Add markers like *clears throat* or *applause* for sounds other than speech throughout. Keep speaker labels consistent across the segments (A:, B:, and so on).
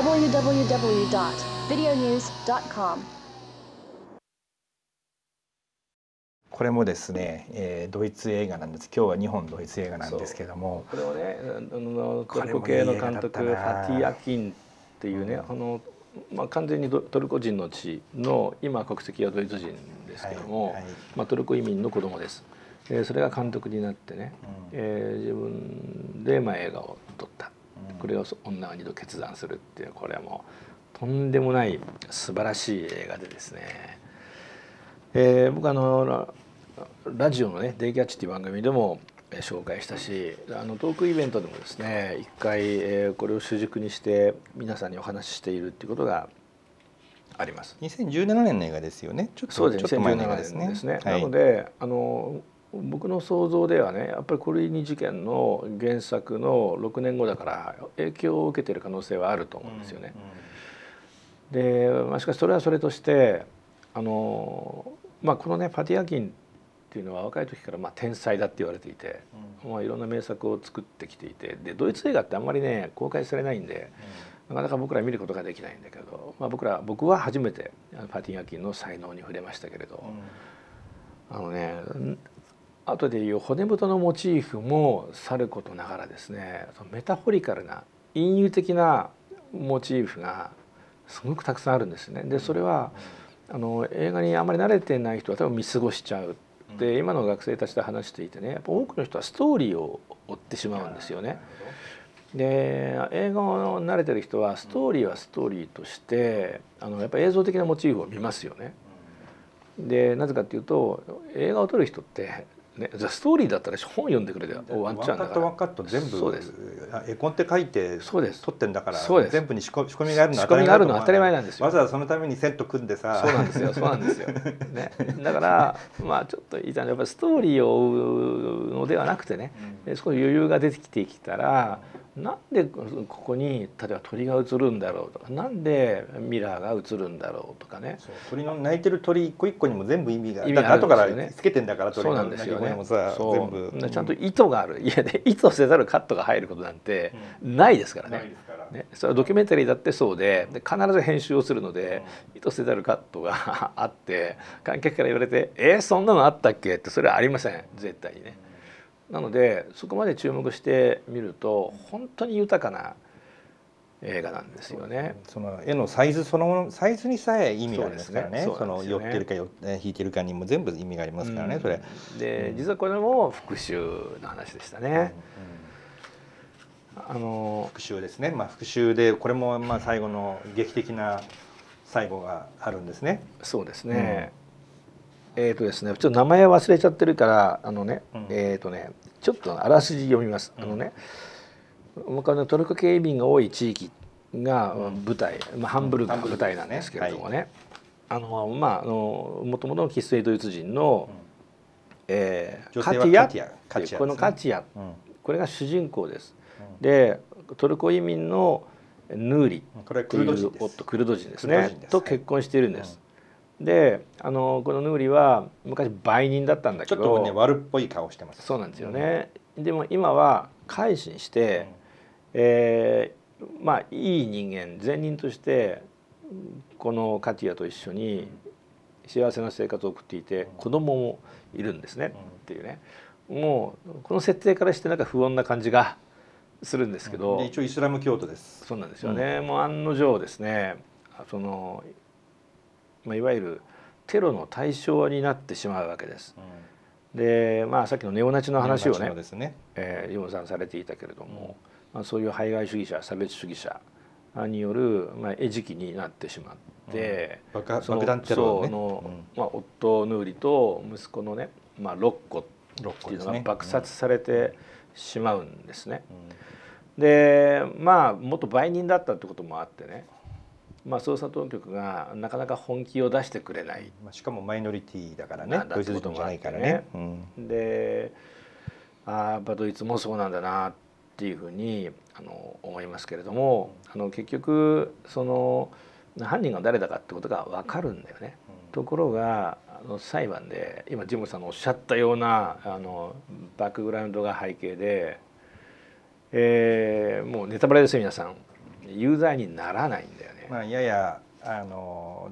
A: www.videonews.com
B: これもですね、えードイツ映画なんです。今日は日本ドイツ映画なんですけども。
C: これをねあのトルコ系の監督ファティ・アキンっていうね、あのまあ、完全にドトルコ人の血の今国籍はドイツ人ですけども、
B: はいはい。
C: まあ、トルコ移民の子供です。えーそれが監督になってね、
B: うん。
C: えー自分でまあ映画を撮った、
B: うん
C: これを女は二度決断するっていうこれはもうとんでもない素晴らしい映画でですね、えー僕あのララジオのね「デイキャッチ」っていう番組でもえー紹介したしあのトークイベントでもですね一回、えーこれを主軸にして皆さんにお話ししているっていうことがあります。
B: 2017年の映画ですよね。ちょっと
C: そうです
B: ちょっと前の映画
C: 2017
B: ですね。
C: 年ですね。
B: はい。
C: なのであの僕の想像ではねやっぱりコルイニ事件の原作の6年後だから影響を受けてる可能性はあると思うんですよね。で、まあ、しかしそれはそれとしてあの、まあ、このねパティアキンっていうのは若い時からまあ天才だって言われていて、まあ、いろんな名作を作ってきていてでドイツ映画ってあんまりね公開されないんで。なかなか僕ら見ることができないんだけど、まあ、僕ら僕は初めてパティアキンの才能に触れましたけれど、あのねん後で言う骨太のモチーフもさることながらですねメタフォリカルな隠喩的なモチーフがすごくたくさんあるんですね。でそれはあの映画にあまり慣れてない人は多分見過ごしちゃう。で今の学生たちと話していてねやっぱ多くの人はストーリーを追ってしまうんですよね。で映画を慣れてる人はストーリーはストーリーとしてあのやっぱり映像的なモチーフを見ますよね。でなぜかっていうと映画を撮る人って、ね、じゃあストーリーだったら本読んでくれで終わっちゃうんだから。
B: ワンカットワンカット全部
C: そうです。
B: あ絵コンテ書いて
C: そうです。
B: 撮ってんだから
C: そうです。
B: 全部に仕込仕込みがある
C: 仕込みがあるのは
B: 当たり前
C: なんですよ。
B: わざわざそのためにセット組んでさ。
C: そうなんですよ。そうなんですよ。ね、だからまあちょっと言いたいのはやっぱりストーリーを追うのではなくてね、で少し余裕が出てきてきたらなんでここに例えば鳥が映るんだろうとかなんでミラーが映るんだろうとかね。
B: 鳥の鳴いてる鳥一個一個にも全部意味が
C: 意味があるんですよね。
B: つけてんだから鳥
C: そう
B: の
C: なんですよ。ね
B: 鳴き声もさ全部。
C: ちゃんと意図がある。いやね意図せざるカットが入ることなんてないですからね。ね、それはドキュメンタリーだってそうでで必ず編集をするので、意図せざるカットが *laughs* あって観客から言われて「えー、そんなのあったっけ?」ってそれはありません。絶対にね。なのでそこまで注目してみると本当に豊かな映画なんですよね。
B: その絵のサイズそのものサイズにさえ意味がありますからね
C: そうです
B: その寄ってるかよえ引いてるかにも全部意味がありますからね、
C: うん
B: それ。
C: で実はこれも復讐の話でしたね。あの
B: 復讐ですね、まあ、復讐でこれもまあ最後の劇的な最後があるんですね。
C: そうですね。えっ、とですね、ちょっと名前忘れちゃってるから、あのね、
B: うん。
C: えっ、とね、ちょっとあらすじ読みます。あのね、僕はねトルコ系移民が多い地域が舞台、まあハンブルクが舞台なんですけれどもね、あのまああの元々の生粋ドイツ人の、えー
B: 女性は
C: カティア？このカティア、
B: うん。
C: これが主人公です。
B: うん。
C: でトルコ移民のヌーリい
B: クルド人です。
C: う夫クルド人ですね。と結婚しているんです。であのこのヌーリは昔売人だったんだけ
B: ちょっとね
C: ど
B: 悪っぽい顔してます。
C: そうなんですよね。でも今は改心して、えーまあいい人間善人としてこのカティアと一緒に幸せな生活を送っていて子供もいるんですね、っていうね。もうこの設定からしてなんか不穏な感じがするんですけど、
B: で一応イスラム教徒です。
C: そうなんですよね、もう案の定ですね。その、まあ、いわゆるテロの対象になってしまうわけです。でまあさっきのネオナチの話をね
B: ですね。
C: えー、リモンさんされていたけれども、まあ、そういう排外主義者差別主義者による、まあ、餌食になってしまって、
B: うん。爆
C: その
B: 爆
C: そうの
B: うん。
C: まあ、夫ヌーリと息子のね、まあ、ロッコっていうのが爆殺されてしまうんですね。でまあ元売人だったってこともあってね、まあ、捜査当局がなかなか本気を出してくれない
B: まあしかもマイノリティだからねドイツ人じゃないからね。うん
C: であーやっぱドイツもそうなんだなっていうふうにあの思いますけれどもあの結局その犯人が誰だかってことが分かるんだよね。ところがあの裁判で今ジムさんのおっしゃったようなあのバックグラウンドが背景で、えーもうネタバレですよ皆さん、有罪にならないんだよね。
B: まあ、ややあの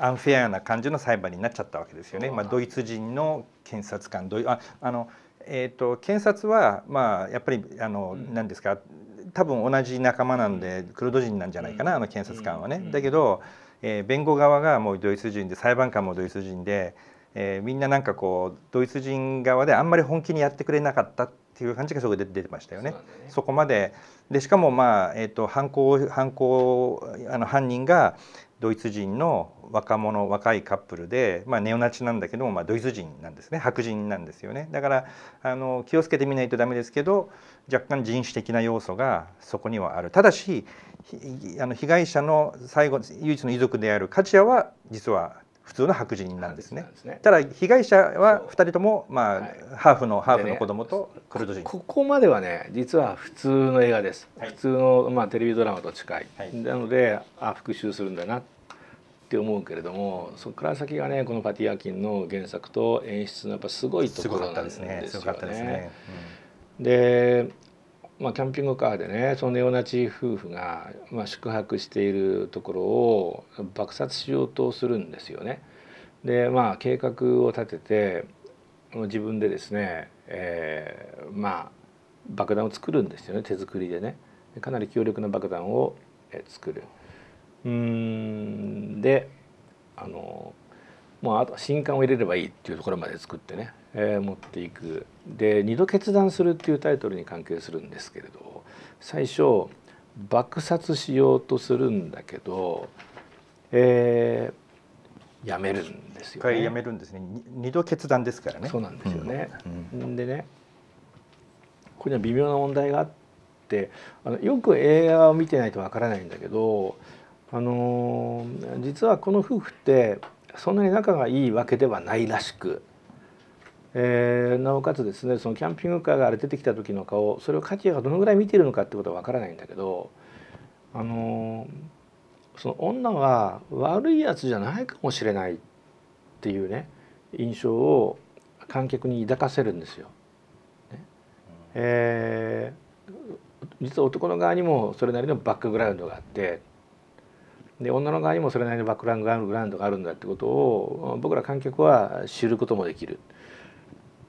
B: アンフェアな感じの裁判になっちゃったわけですよね。まあ、ドイツ人の検察官ドイああの、えーと、検察は、まあ、やっぱりあの、うん、何ですか多分同じ仲間なんでクルド人なんじゃないかな、あの検察官はね。だけど、えー、弁護側がもうドイツ人で裁判官もドイツ人で、えー、みんななんかこうドイツ人側であんまり本気にやってくれなかったっていう感じがすごい出てましたよね。そ、ね、こまで。でしかもまあ、えーと、犯行犯行あの犯人がドイツ人の若者若いカップルで、まあ、ネオナチなんだけども、まあ、ドイツ人なんですね。白人なんですよね。だからあの気をつけてみないとダメですけど若干人種的な要素がそこにはある。ただしあの被害者の最後唯一の遺族であるカチアは実は普通の白人なんですね。すね。ただ被害者は2人とも、まあ、はい、ハーフのハーフの子供とクルド人、
C: ここまではね実は普通の映画です、はい、普通の、まあ、テレビドラマと近い、はい、なのであ復讐するんだなって思うけれどもそこから先がねこのパティアキンの原作と演出のやっぱすごいところなんですよね。すごかったですね。でまあ、キャンピングカーでねそのネオナチ夫婦が、まあ、宿泊しているところを爆殺しようとするんですよね。でまあ計画を立てて自分でですね、えー、まあ爆弾を作るんですよね手作りでね。かなり強力な爆弾を作る。うんであのもうあと新刊を入れればいいっていうところまで作ってねえー、持っていくで「二度決断する」っていうタイトルに関係するんですけれど最初爆殺しようとするんだけど、えー、やめるんですよね。
B: やめるんですね。二度決断ですからね。
C: そうなんですよね。うんうん、でねここには微妙な問題があってあのよく映画を見てないとわからないんだけど、あのー、実はこの夫婦ってそんなに仲がいいわけではないらしく。えー、なおかつですねそのキャンピングカーがあれ出てきた時の顔それをカティアがどのぐらい見てるのかってことは分からないんだけどあのその女は悪いやつじゃないかもしれないっていうね印象を観客に抱かせるんですよ。ねえー、実は男の側にもそれなりのバックグラウンドがあってで女の側にもそれなりのバックグラウンドがあるんだってことを僕ら観客は知ることもできる。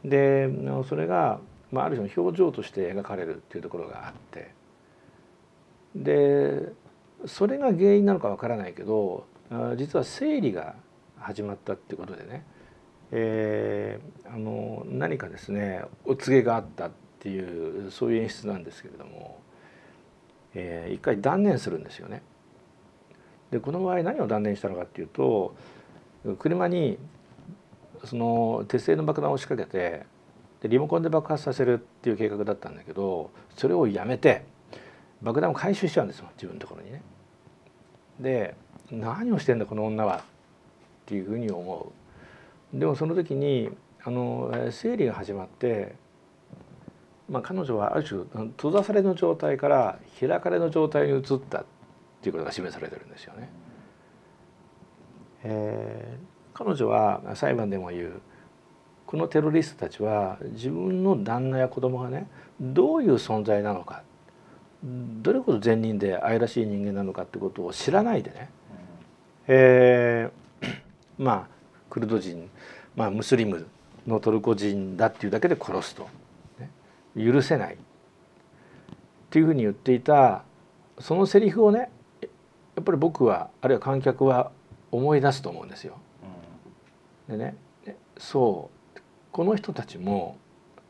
C: でそれが、まあ、ある種の表情として描かれるっていうところがあって。でそれが原因なのかわからないけど実は生理が始まったっていうことでね、えー、あの何かですねお告げがあったっていうそういう演出なんですけれども、えー、一回断念するんですよね。でこの場合何を断念したのかっていうと車にその鉄製の爆弾を仕掛けてでリモコンで爆発させるっていう計画だったんだけどそれをやめて爆弾を回収しちゃうんですよ自分のところにね。で何をしてんだこの女はっていうふうに思う。でもその時にあの生理が始まって、まあ、彼女はある種閉ざされの状態から開かれの状態に移ったっていうことが示されてるんですよね。えー彼女は裁判でも言うこのテロリストたちは自分の旦那や子供がねどういう存在なのかどれほど善人で愛らしい人間なのかってことを知らないでね、えー、*coughs* まあクルド人、まあ、ムスリムのトルコ人だっていうだけで殺すと、ね、許せない。っていうふうに言っていたそのセリフをねやっぱり僕はあるいは観客は思い出すと思うんですよ。でねそうこの人たちも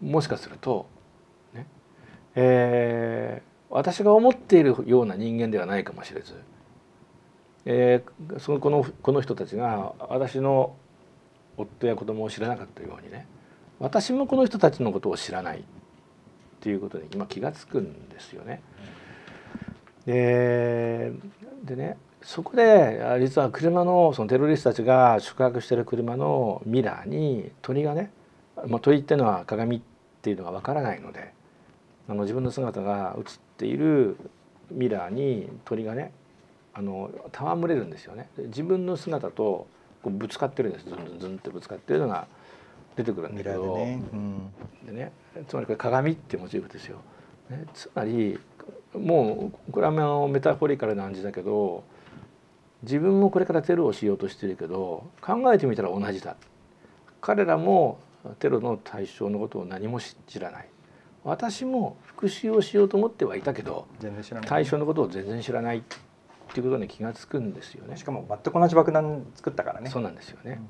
C: もしかすると、ねえー、私が思っているような人間ではないかもしれず、えー、そのこのこの人たちが私の夫や子供を知らなかったようにね私もこの人たちのことを知らないっていうことに今気が付くんですよね。ででねそこで実は車のそのテロリストたちが宿泊している車のミラーに鳥がね、まあ、鳥っていうのは鏡っていうのがわからないのであの自分の姿が映っているミラーに鳥がねあの戯れるんですよね。自分の姿とこうぶつかってるんですズンズンズンってぶつかってるのが出てくるんだけどでね、うん、でねつまりこれ鏡っていうモチーフですよ。ね、つまりもうこれはメタフォリカルな感じだけど自分もこれからテロをしようとしてるけど考えてみたら同じだ。彼らもテロの対象のことを何も知らない。私も復讐をしようと思ってはいたけど対象のことを全然知らない。っていうことに気が付くんですよね。
B: しかも全く同じ爆弾作ったからね。
C: そうなんですよね、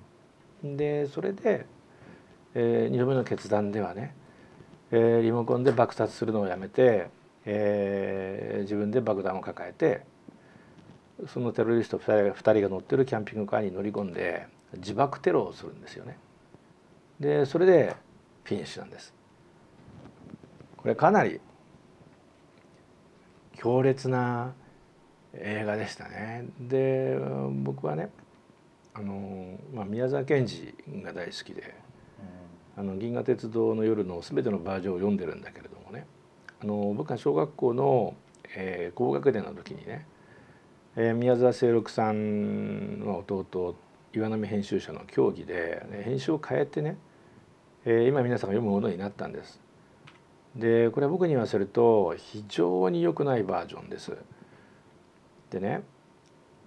C: うん、でそれで、えー、2度目の決断ではね、えー、リモコンで爆殺するのをやめて、えー、自分で爆弾を抱えてそのテロリスト2人 ,2 人が乗ってるキャンピングカーに乗り込んで自爆テロをするんですよね。でそれでフィニッシュなんです。これかなり強烈な映画でしたね。で僕はねあの、まあ、宮沢賢治が大好きで「あの銀河鉄道の夜」の全てのバージョンを読んでるんだけれどもねあの僕は小学校の、えー、高学年の時にね、えー、宮沢清六さんの弟岩波編集者の協議で、ね、編集を変えてね、えー、今皆さんが読むものになったんです。でこれは僕に言わせると非常に良くないバージョンです。でね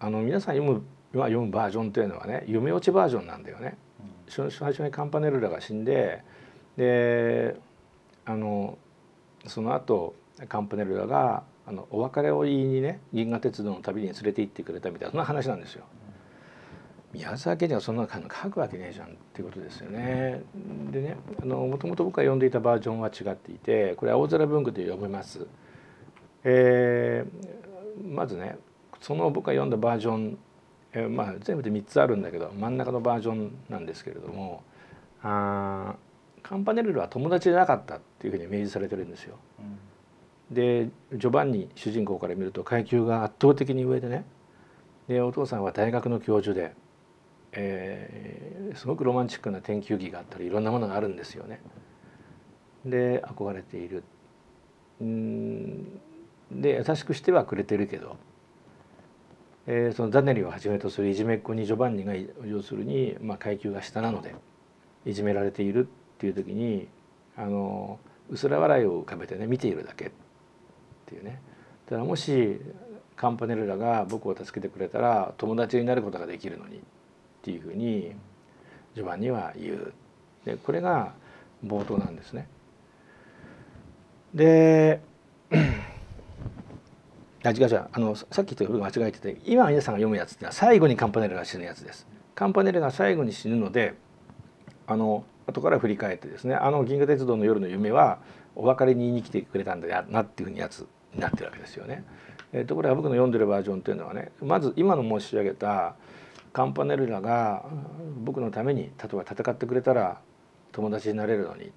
C: あの皆さん読む今読むバージョンというのはね夢落ちバージョンなんだよね。うん、最初にカンパネルラが死んでであのその後カンパネルラがあのお別れを言いにね銀河鉄道の旅に連れて行ってくれたみたいなそんな話なんですよ。宮沢賢治がそんなの書くわけねえじゃんっていうことですよね。でねもともと僕が読んでいたバージョンは違っていてこれ青空文具で読めます。えー、まずねその僕が読んだバージョン、えー、まあ全部で3つあるんだけど真ん中のバージョンなんですけれどもあカンパネルルは友達じゃなかったっていうふうに明示されてるんですよ。うん、でジョバンニ主人公から見ると階級が圧倒的に上でねでお父さんは大学の教授で、えー、すごくロマンチックな研究技があったりいろんなものがあるんですよね。で憧れている。うんで優しくしてはくれてるけどえー、そのダネリをはじめとするいじめっ子にジョバンニが要するに、まあ、階級が下なのでいじめられているっていう時にあの薄ら笑いを浮かべてね見ているだけっていうねだからもしカンパネルラが僕を助けてくれたら友達になることができるのにっていうふうにジョバンニは言うでこれが冒頭なんですね。であ違う違うあのさっき言ったこと間違えてて今皆さんが読むやつってのは最後にカンパネルが死ぬやつです。カンパネルが最後に死ぬのであの後から振り返ってですねあの銀河鉄道の夜の夢はお別れに言いに来てくれたんだなっていうふうにやつなってるわけですよね。えー、ところが僕の読んでるバージョンというのはねまず今の申し上げたカンパネルラが僕のために例えば戦ってくれたら友達になれるのにっ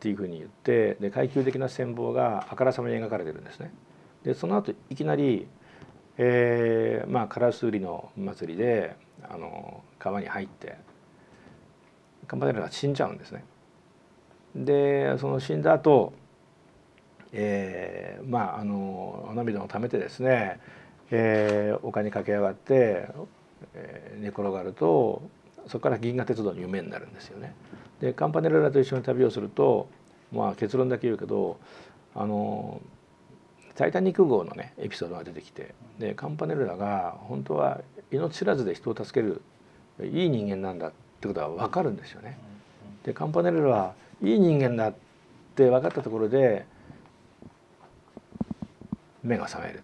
C: ていうふうに言ってで階級的な戦望があからさまに描かれてるんですね。でその後いきなり、えー、まあカラス売りの祭りであの川に入ってカンパネルラが死んじゃうんですね。でその死んだ後、えー、まああの涙をためてですね、えー、丘に駆け上がって、えー、寝転がるとそこから銀河鉄道の夢になるんですよね。でカンパネララと一緒に旅をするとまあ結論だけ言うけどあのタイタニック号のねエピソードが出てきてでカンパネルラが本当は命知らずで人を助けるいい人間なんだってことは分かるんですよね。でカンパネルラはいい人間だって分かったところで目が覚める。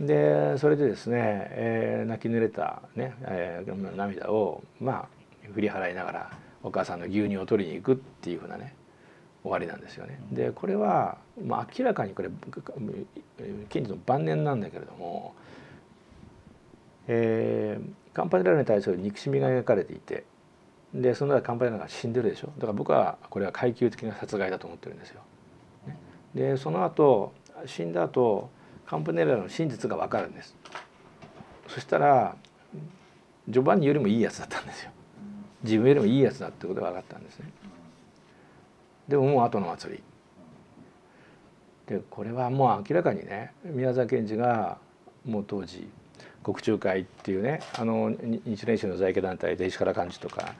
C: でそれでですね、えー、泣き濡れたね、えー、涙をまあ振り払いながらお母さんの牛乳を取りに行くっていうふうなね終わりなんですよね。でこれは、まあ、明らかにこれ賢治の晩年なんだけれども、えー、カンパネラに対する憎しみが描かれていてでその中でカンパネラが死んでるでしょだから僕はこれは階級的な殺害だと思ってるんですよ。でその後死んだ後カンパネラの真実が分かるんです。そしたらジョバンニよりもいいやつだったんですよ。自分よりもいいやつだってことが分かったんですね。でももう後の祭りでこれはもう明らかにね宮沢賢治がもう当時国中会っていうねあの日蓮宗の在家団体で石原幹事とか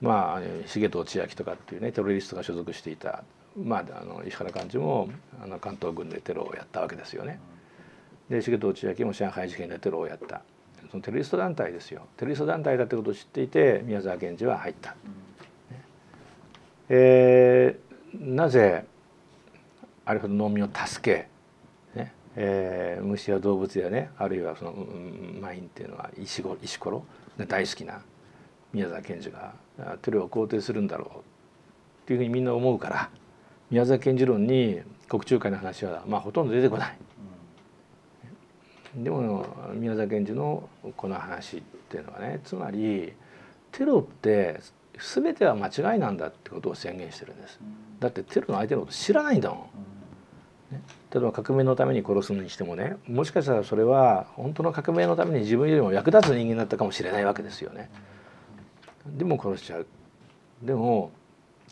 C: まあ重藤千秋とかっていうねテロリストが所属していたまあ、あの石原幹事もあの関東軍でテロをやったわけですよね。で重藤千秋も上海事件でテロをやったそのテロリスト団体ですよテロリスト団体だってことを知っていて宮沢賢治は入った。えー、なぜあれほど農民を助け、ねえー、虫や動物やねあるいはその、うん、マインっていうのは石石ころ大好きな宮沢賢治がテロを肯定するんだろうっていうふうにみんな思うから宮沢賢治論に国中会の話はまあほとんど出てこない。でも宮沢賢治のこの話っていうのはねつまりテロって全ては間違いなんだってことを宣言してるんです。だってテロの相手のこと知らないんだもん。ね、例えば革命のために殺すにしてもねもしかしたらそれは本当の革命のために自分よりも役立つ人間だったかもしれないわけですよね。でも殺しちゃう。でも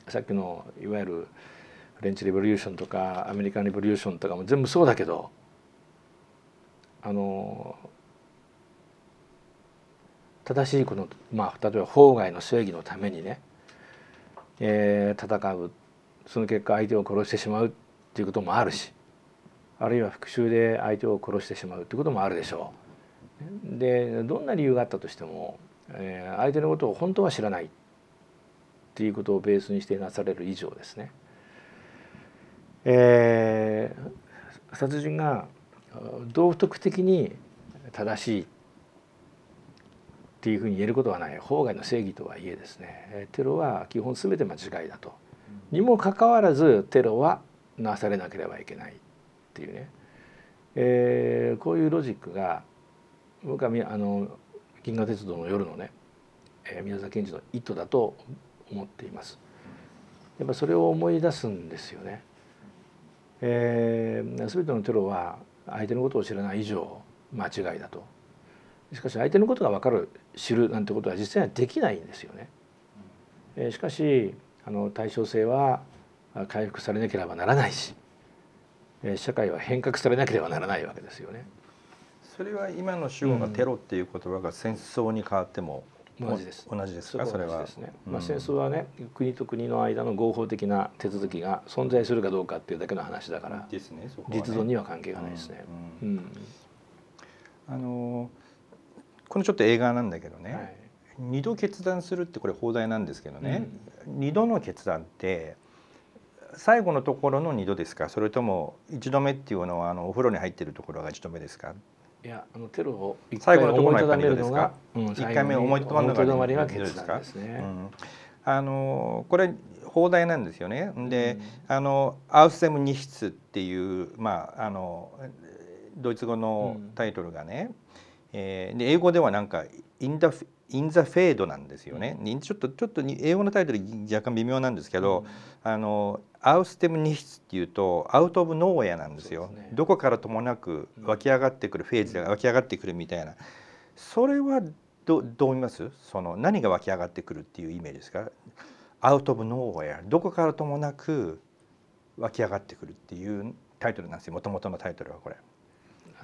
C: さっきのいわゆるフレンチ・レボリューションとかアメリカン・レボリューションとかも全部そうだけどあの正しいこの、まあ、例えば法外の正義のためにね、えー、戦うその結果相手を殺してしまうっていうこともあるしあるいは復讐で相手を殺してしまうっていうこともあるでしょう。でどんな理由があったとしても、えー、相手のことを本当は知らないっていうことをベースにしてなされる以上ですね、えー、殺人が道徳的に正しいっていうふうに言えることはない法外の正義とはいえですね。テロは基本全て間違いだと。にもかかわらずテロはなされなければいけないっていうね、えー、こういうロジックが僕はあの銀河鉄道の夜のね、えー、宮沢賢治の意図だと思っています。やっぱそれを思い出すんですよね。えー、全てのテロは相手のことを知らない以上間違いだとしかし相手のことが分かる知るなんてことは実際はできないんですよね。えしかしあの対称性は回復されなければならないし社会は変革されなければならないわけですよね。
B: それは今の主語がテロっていう言葉が戦争に変わっても
C: 同じです。
B: 同じですか？それは。です
C: ね。まあ戦争はね国と国の間の合法的な手続きが存在するかどうかっていうだけの話だから、
B: ね。
C: ね、実存には関係がないですね。うん。うん、
B: あのこのちょっと映画なんだけどね。はい二度決断するってこれ放題なんですけどね、二、うん、度の決断って最後のところの二度ですか？それとも一度目っていうのはあのお風呂に入ってるところが一度目ですか？
C: いやあのテロを
B: 最後のところのやっぱりですか？一、回目思いとどまりが決断ですね。あのこれ放題なんですよね。で、うん、あのアウステムニヒツっていうまああのドイツ語のタイトルがね、うん、えー、で英語ではなんかインダインザフェードなんですよね。ちょっとちょっと英語のタイトル若干微妙なんですけど、うん、あのアウステムニヒツっていうとアウト・オブ・ノーウェアなんですよ。すね、どこからともなく湧き上がってくるフェーズが湧き上がってくるみたいな。それはどどう思います？その何が湧き上がってくるっていうイメージですか？アウト・オブ・ノーウェアどこからともなく湧き上がってくるっていうタイトルなんですよもともとのタイトルはこれ。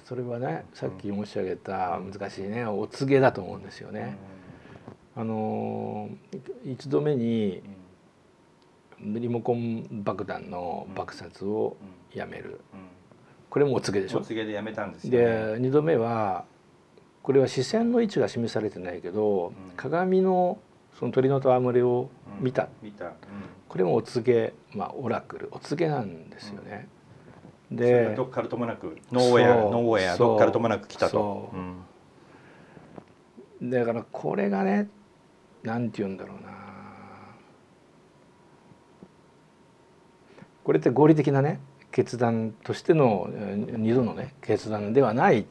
C: それはねさっき申し上げた難しいねお告げだと思うんですよね。あの一度目にリモコン爆弾の爆殺をやめる、これもお告げでしょ？お
B: 告げでやめたんです、
C: ね、で二度目はこれは視線の位置が示されてないけど、鏡のその鳥の戯れを見た,、
B: 見た。
C: これもお告げ、まあ、オラクル。お告げなんですよね。
B: でどっからともなくノーウェアノーウェアどっからともなく来たと。
C: だからこれがねなんて言うんだろうな。これって合理的なね決断としての二度のね決断ではないっ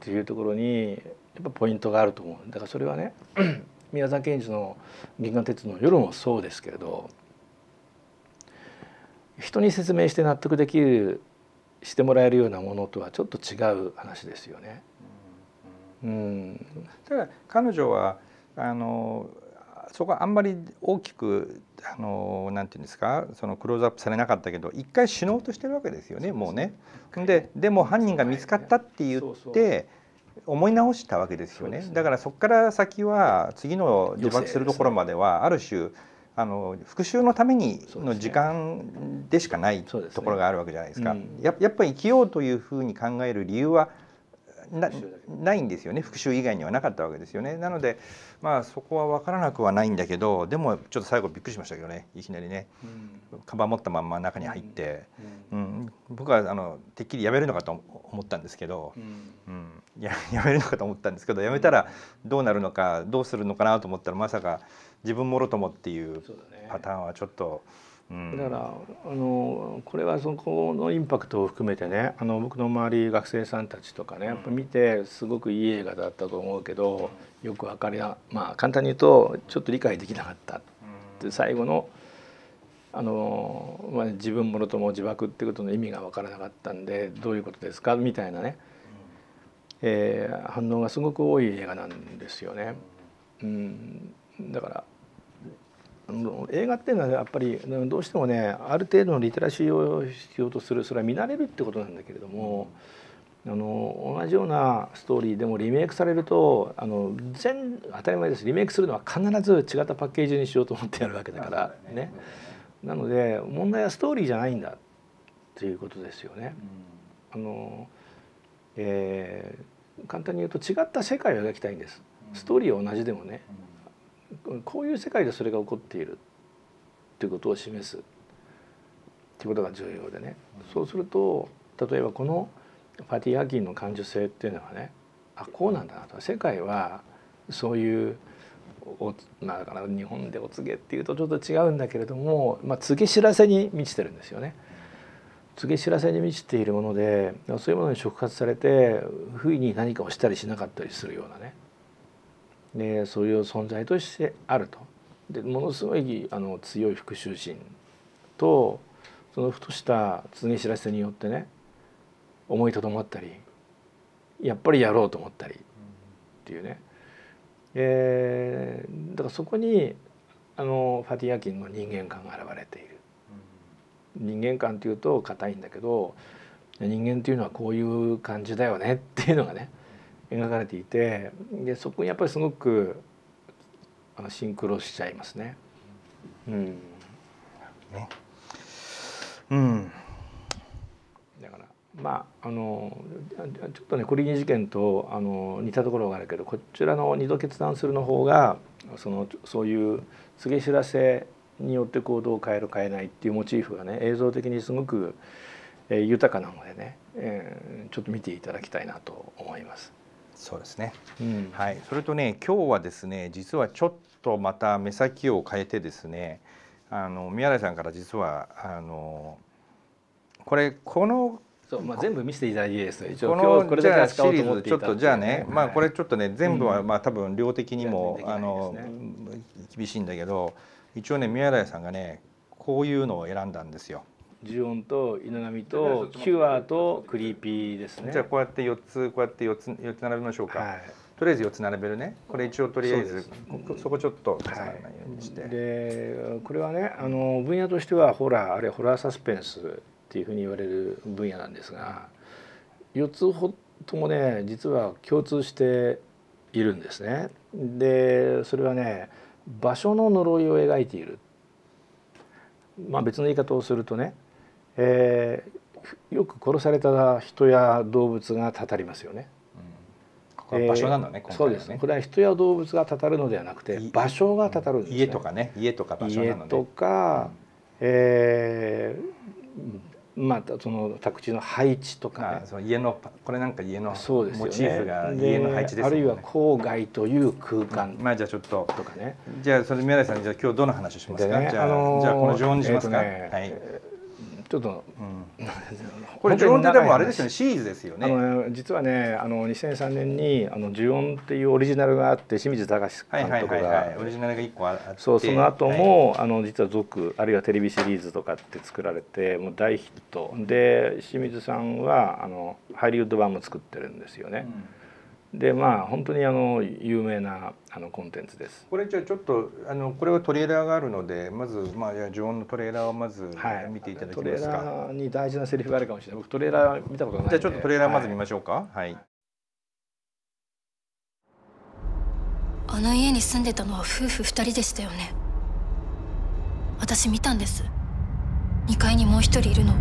C: ていうところにやっぱポイントがあると思う。だからそれはね *clears throat* 宮沢賢治の「銀河鉄道の夜」もそうですけれど人に説明して納得できるしてもらえるようなものとはちょっと違う話ですよね。
B: うん、ただ彼女はあのそこはあんまり大きくあのなんていうんですかそのクローズアップされなかったけど一回死のうとしてるわけですよねもうね。ででも犯人が見つかったって言って思い直したわけですよね。だからそこから先は次の自爆するところまではある種あの復習のためにの時間でしかないところがあるわけじゃないですか。ややっぱり生きようというふうに考える理由はなないんですよね。復習以外にはなかったわけですよね。なのでまあそこは分からなくはないんだけどでもちょっと最後びっくりしましたけどね。いきなりね、うん、カバン持ったまんま中に入って、うん、うん、僕はあのてっきりやめるのかと思ったんですけど、うん、や *laughs* やめるのかと思ったんですけどやめたらどうなるのかどうするのかなと思ったらまさか自分もろともっていうパターンはちょっと。
C: だからあのこれはそこのインパクトを含めてねあの僕の周り学生さんたちとかねやっぱ見てすごくいい映画だったと思うけどよく分かりなまあ簡単に言うとちょっと理解できなかった。って最後のあの、まあ、自分もろとも自爆っていうことの意味が分からなかったんでどういうことですか？みたいなね、えー、反応がすごく多い映画なんですよね。うん、だから映画っていうのはやっぱりどうしてもねある程度のリテラシーを必要とするそれは見慣れるってことなんだけれども、あの同じようなストーリーでもリメイクされるとあの全当たり前ですリメイクするのは必ず違ったパッケージにしようと思ってやるわけだからね。なので問題はストーリーじゃないんだっていうことですよね。あのえー、簡単に言うと違った世界を描きたいんです。ストーリーは同じでもね。こういう世界でそれが起こっているということを示すっていうことが重要でね、そうすると例えばこのファティ・アキンの感受性っていうのはねあこうなんだなと。世界はそういうおまあ、だから日本でお告げっていうとちょっと違うんだけれども、まあ、告げ知らせに満ちてるんですよね。告げ知らせに満ちているものでそういうものに触発されて不意に何かをしたりしなかったりするようなねでそういう存在としてあると。でものすごいあの強い復讐心とそのふとした告げ知らせによってね思いとどまったりやっぱりやろうと思ったりっていうね、えー、だからそこにあのファティアキンの人間観が現れている。人間観っていうと硬いんだけど人間っていうのはこういう感じだよねっていうのがね描かれていてでそこにやっぱりすごくあのシンクロしちゃいますね。うん、ねうん、だからまああのちょっとねコリギニ事件とあの似たところがあるけどこちらの二度決断するの方がそのそういう告げ知らせによって行動を変える変えないっていうモチーフがね映像的にすごく豊かなのでね、えー、ちょっと見ていただきたいなと思います。
B: そうですね、うん、はい、それとね今日はですね実はちょっとまた目先を変えてですねあの宮台さんから実はあのこれこの
C: そうまあ、全部見せていただいていいです
B: 一応このじゃあシリーズちょっとじゃあね、まあこれちょっとね全部はまあ多分量的にも、あの厳しいんだけど一応ね宮台さんがねこういうのを選んだんですよ。
C: ジュオンと犬神とキュアとクリーピーですね。
B: じゃあこうやって4つこうやって4つ4つ並べましょうか、はい、とりあえず4つ並べるね。これ一応とりあえずそこちょっと重ならないようにして、はい、
C: でこれはねあの分野としてはホラーあるいはホラーサスペンスっていうふうに言われる分野なんですが4つともね実は共通しているんですね。でそれはね場所の呪いを描いている。まあ別の言い方をするとねえー、よく殺された人や動物がたたりますよね。
B: うん、場所なのね、
C: えー、そうですね。これは人や動物がたたるのではなくて場所がたたるんです、ね、
B: 家とかね、家とか場所な
C: の、ね、家とか、うん、えー、まあその宅地の配置とか、
B: ね、その家のこれなんか家のそうです、ね、モチーフが家の配置です、ね、
C: あるいは郊外という空間、
B: うん、まあじゃあちょっととかね。じゃあそれ宮台さんじゃあ今日どの話しますか？ね、じゃあ、あのー、じゃあこの常温にしますか？えー、はい。
C: ちょっと、う
B: ん、これ呪音ってでもあれですよねシリーズですよね。あ
C: の実はねあの2003年にあの呪音っていうオリジナルがあって清水隆監督が。
B: オリジナルが1個あって。
C: そうその後も、はい、あの実は続あるいはテレビシリーズとかって作られてもう大ヒット。で清水さんはあのハリウッド版も作ってるんですよね。うんでまあ本当にあの有名なあのコンテンツです。
B: これじゃあちょっとあのこれはトレーラーがあるのでまずまあいやジョンのトレーラーをまず見ていただきますか？トレー
C: ラーに大事なセリフがあるかもしれない。僕トレーラー見たことない
B: じゃあちょっとトレーラーまず見ましょうか？はい。はい、
A: あの家に住んでたのは夫婦二人でしたよね。私見たんです2階にもう一人いるの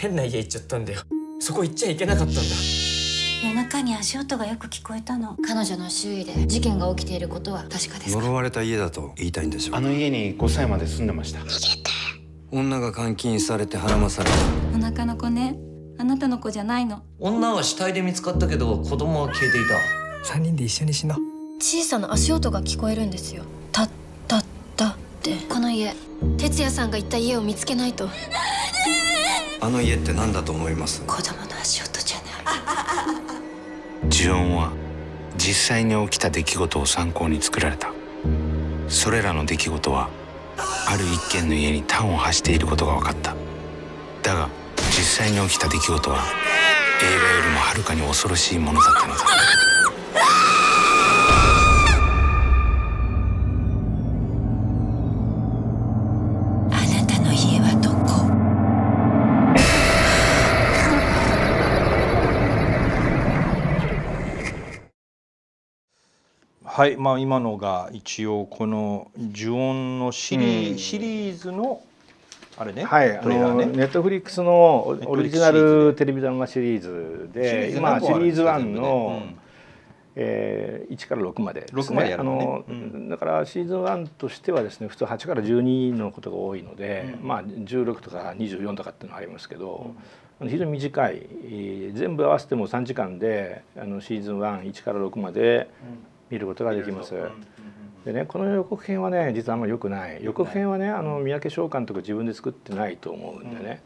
D: 変な家行っちゃったんだよ。そこ行っちゃいけなかったんだ。
E: 夜中に足音がよく聞こえたの。
A: 彼女の周囲で事件が起きていることは確かですか？
F: 呪われた家だと言いたいんでしょ
G: あの家に5歳まで住んでました。
F: 女が監禁されて孕まされた。
E: お腹の子ね。あなたの子じゃないの。
D: 女は死体で見つかったけど子供は消えていた。3人で一緒に死のう。
A: 小さな足音が聞こえるんですよ。タッタッタって。この家哲也さんが行った家を見つけないと
F: あの家って何だと思います？
E: 子供の足音じゃない。
G: 呪音は実際に起きた出来事を参考に作られた。それらの出来事はある一軒の家に端を発していることが分かった。だが実際に起きた出来事は映画よりもはるかに恐ろしいものだったのだ。
E: は
B: いまあ今のが一応この呪音のシリ,、
C: うん。
B: シリーズのあれね、
C: はい、あのネットフリックスのオリジナルテレビドラマシリーズで今シリーズ
B: ですか
C: 1の、
B: 全部で
C: えー1から6までです
B: 6までや
C: ねあ
B: るのね。
C: の、
B: うん。
C: だからシーズン1としてはですね普通8から12のことが多いので、
B: うん。
C: まあ16とか24とかっていうのがありますけど、非常に短い。えー全部合わせても3時間であのシーズン11から6まで見ることができます。でねこの予告編はね実はあんまり良くない。予告編はねあの三宅翔監督自分で作ってないと思うんでね、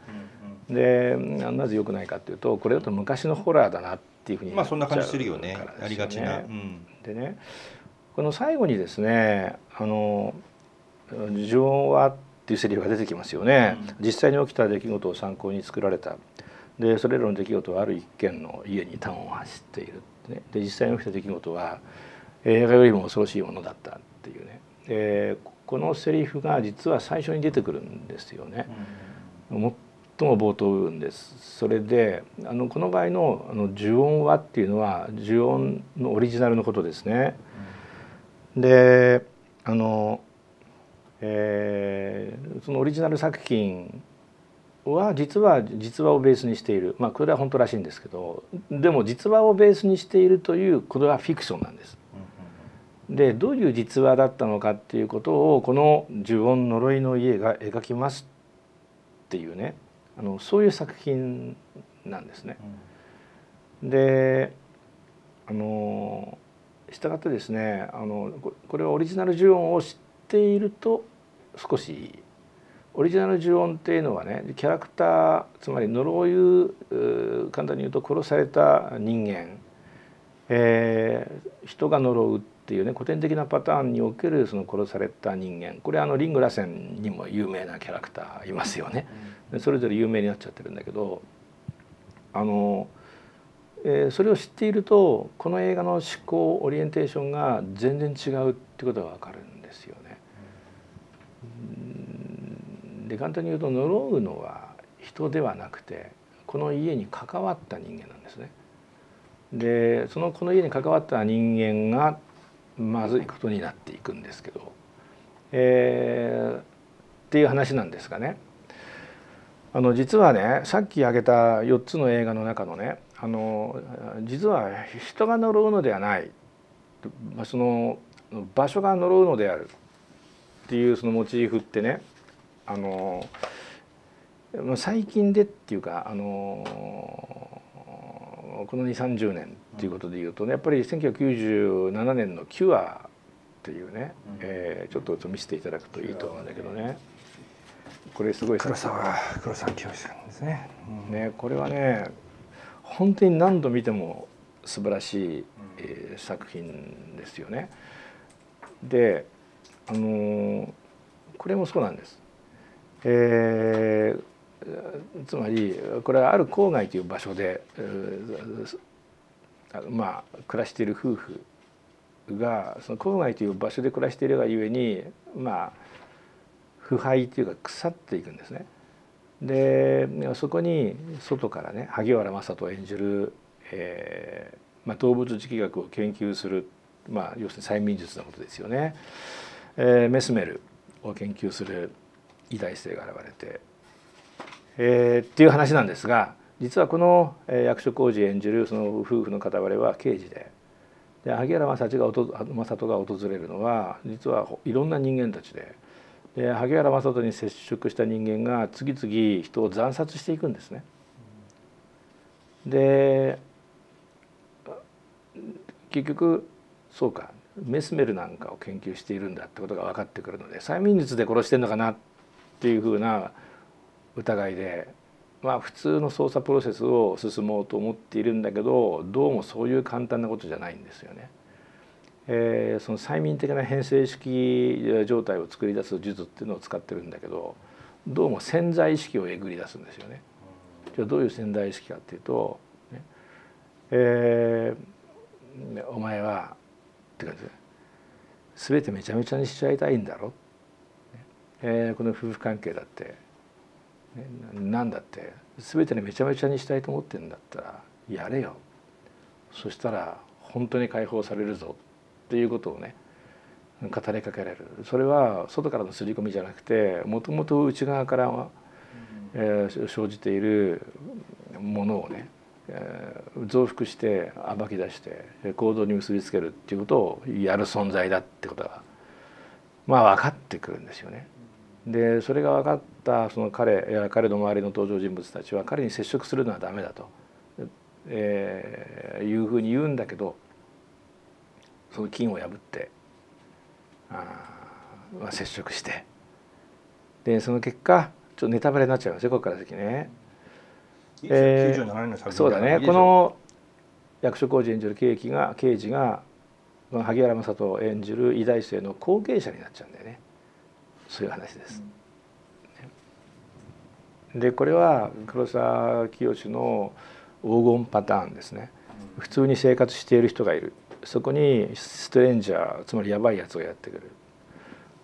C: でなぜ良くないかっていうとこれだと昔のホラーだなっていうふうに
B: まあそんな感じするよね。ありがちな、
C: でねでねこの最後にですねあの「呪音は」っていうセリフが出てきますよね、実際に起きた出来事を参考に作られた。でそれらの出来事はある一軒の家に端を走っている、ね、で実際に起きた出来事は映画よりも恐ろしいものだったっていうねでこのセリフが実は最初に出てくるんですよね。最も冒頭部分ですそれであのこの場合の「あの呪音は」っていうのは呪音のオリジナルのことですね。であの、えーそのオリジナル作品は実は実話をベースにしているまあこれは本当らしいんですけどでも実話をベースにしているというこれはフィクションなんです。でどういう実話だったのかっていうことをこの「呪音呪いの家」が描きますっていうねあのそういう作品なんですね。であのしたがってですねあのここれはオリジナル呪音を知っていると少しオリジナル呪音っていうのはねキャラクターつまり呪いうう簡単に言うと殺された人間、えー人が呪うっていうね古典的なパターンにおけるその殺された人間これあのリング・ラセンにも有名なキャラクターいますよね。でそれぞれ有名になっちゃってるんだけどあの、えーそれを知っているとこの映画の思考オリエンテーションが全然違うってことが分かるんですよね。うんで簡単に言うと呪うのは人ではなくてこの家に関わった人間なんですね。でそのこの家に関わった人間がまずいことになっていくんですけど、えーっていう話なんですがね。あの実はねさっき挙げた4つの映画の中のねあの実は人が呪うのではない。その場所が呪うのである。っていうそのモチーフってねあの最近でっていうかあのこの2 3 0年っていうことでいうとねやっぱり1997年の「キュアっていうね、えーちょっと見せていただくといいと思うんだけどね。これすごい
B: 黒沢黒沢清さんですね、うん。
C: ねこれはね本当に何度見ても素晴らしい、えー作品ですよね。であのーこれもそうなんです。えーつまりこれはある郊外という場所で、まあ暮らしている夫婦がその郊外という場所で暮らしているがゆえにまあ腐敗というか腐っていくんですね。でそこに外からね萩原正人演じる、えーまあ、動物磁気学を研究する、まあ、要するに催眠術のことですよね、えー、メスメルを研究する偉大生が現れて、えー、っていう話なんですが実はこの役所広司演じるその夫婦の片割れは刑事でで萩原正人が正人が訪れるのは実はいろんな人間たちでで萩原正人に接触した人間が次々人を惨殺していくんですね。で結局そうかメスメルなんかを研究しているんだってことが分かってくるので催眠術で殺してんのかなっていうふうな疑いでまあ普通の捜査プロセスを進もうと思っているんだけどどうもそういう簡単なことじゃないんですよね。えー、その催眠的な変性意識状態を作り出す術っていうのを使ってるんだけどどうも潜在意識をえぐり出すんですよね。じゃあどういう潜在意識かっていうと、ねえー、お前はって感じで全てめちゃめちゃにしちゃいたいんだろ、えー、この夫婦関係だって、なんだって？全てにめちゃめちゃにしたいと思ってんだったらやれよ。そしたら本当に解放されるぞっていうことをね語りかけられる。それは外からの刷り込みじゃなくてもともと内側からは、えー、生じているものをね増幅して暴き出して行動に結びつけるっていうことをやる存在だってことがまあ分かってくるんですよね。でそれが分かったその彼や彼の周りの登場人物たちは彼に接触するのはダメだと、えー、いうふうに言うんだけどその金を破ってあ、まあ、接触して。でその結果ちょっとネタバレになっちゃいますよここから先ね。
B: えー、
C: そうだね。この役所広司演じる刑事が刑事が萩原正人演じる医大生の後継者になっちゃうんだよねそういう話です。でこれは黒沢清の黄金パターンですね。普通に生活している人がいるそこにストレンジャーつまりやばいやつがやってくる。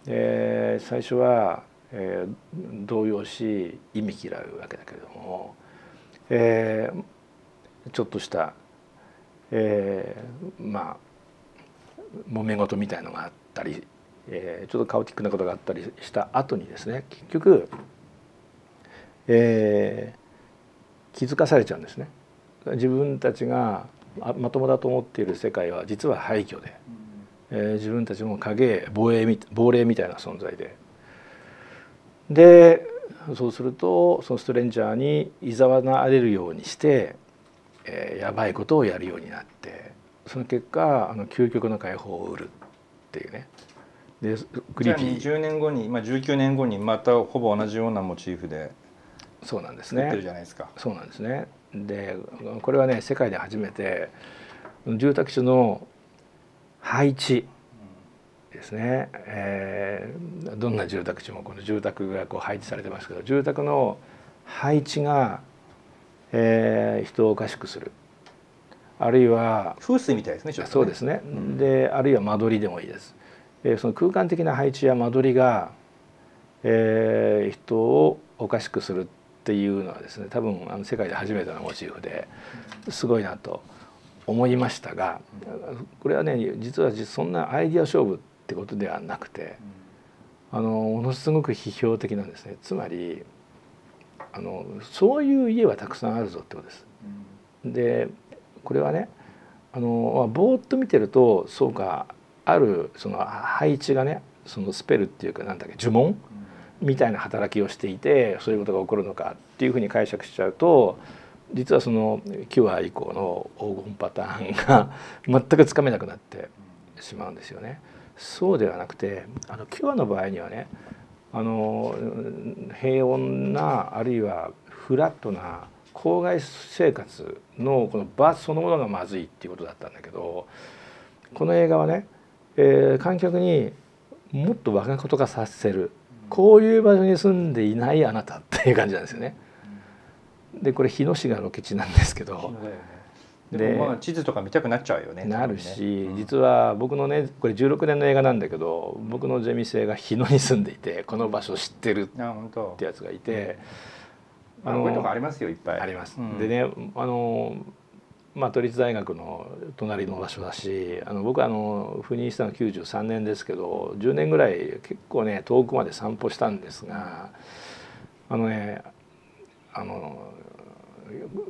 C: で最初は、えー、動揺し意味嫌うわけだけれどもえー、ちょっとした、えー、まあ揉め事みたいのがあったり、えー、ちょっとカオティックなことがあったりした後にですね結局、えー、気づかされちゃうんですね。自分たちがまともだと思っている世界は実は廃墟で、えー、自分たちも影亡霊亡霊みたいな存在ででそうするとそのストレンジャーにいざわれるようにして、えー、やばいことをやるようになってその結果あの究極の解放を売るっていうね
B: でクリピー。20年後に、まあ、19年後にまたほぼ同じようなモチーフで
C: そうなんですね。
B: ってるじゃないですか。
C: そうなんですね。でこれはね世界で初めて住宅地の配置ですね、えー、どんな住宅地もこの住宅がこう配置されてますけど住宅の配置が、えー、人をおかしくする。あるいは
B: 風水みたいですねね。
C: そうですね、うん、であるいは間取りでもいいです、えー、その空間的な配置や間取りが、えー、人をおかしくするっていうのはですね多分あの世界で初めてのモチーフですごいなと思いましたがこれはね実はそんなアイディア勝負ってことではなくて、あのものすごく批評的なんですねつまりあのそういう家はたくさんあるぞってことです。でこれはねあのぼーっと見てるとそうかあるその配置がねそのスペルっていうかなんだっけ呪文みたいな働きをしていてそういうことが起こるのかっていうふうに解釈しちゃうと実はそのキュア以降の黄金パターンが *laughs* 全くつかめなくなってしまうんですよね。そうではなくてあのキュアの場合にはねあの平穏なあるいはフラットな郊外生活のこの場そのものがまずいっていうことだったんだけどこの映画はね、えー、観客にもっと我がことがさせる。こういう場所に住んでいないあなたっていう感じなんですよね。でこれ日野市がロケ地なんですけど。
B: でまあ地図とか見たくなっちゃうよね。
C: なるし、ね。うん、実は僕のねこれ16年の映画なんだけど僕のゼミ生が日野に住んでいてこの場所知ってるってやつがいて、
B: あのこういうとこありますよいっぱい。
C: あります、うん、でねあのまあ、都立大学の隣の場所だしあの僕はあの赴任したの93年ですけど10年ぐらい結構ね遠くまで散歩したんですがあのねあの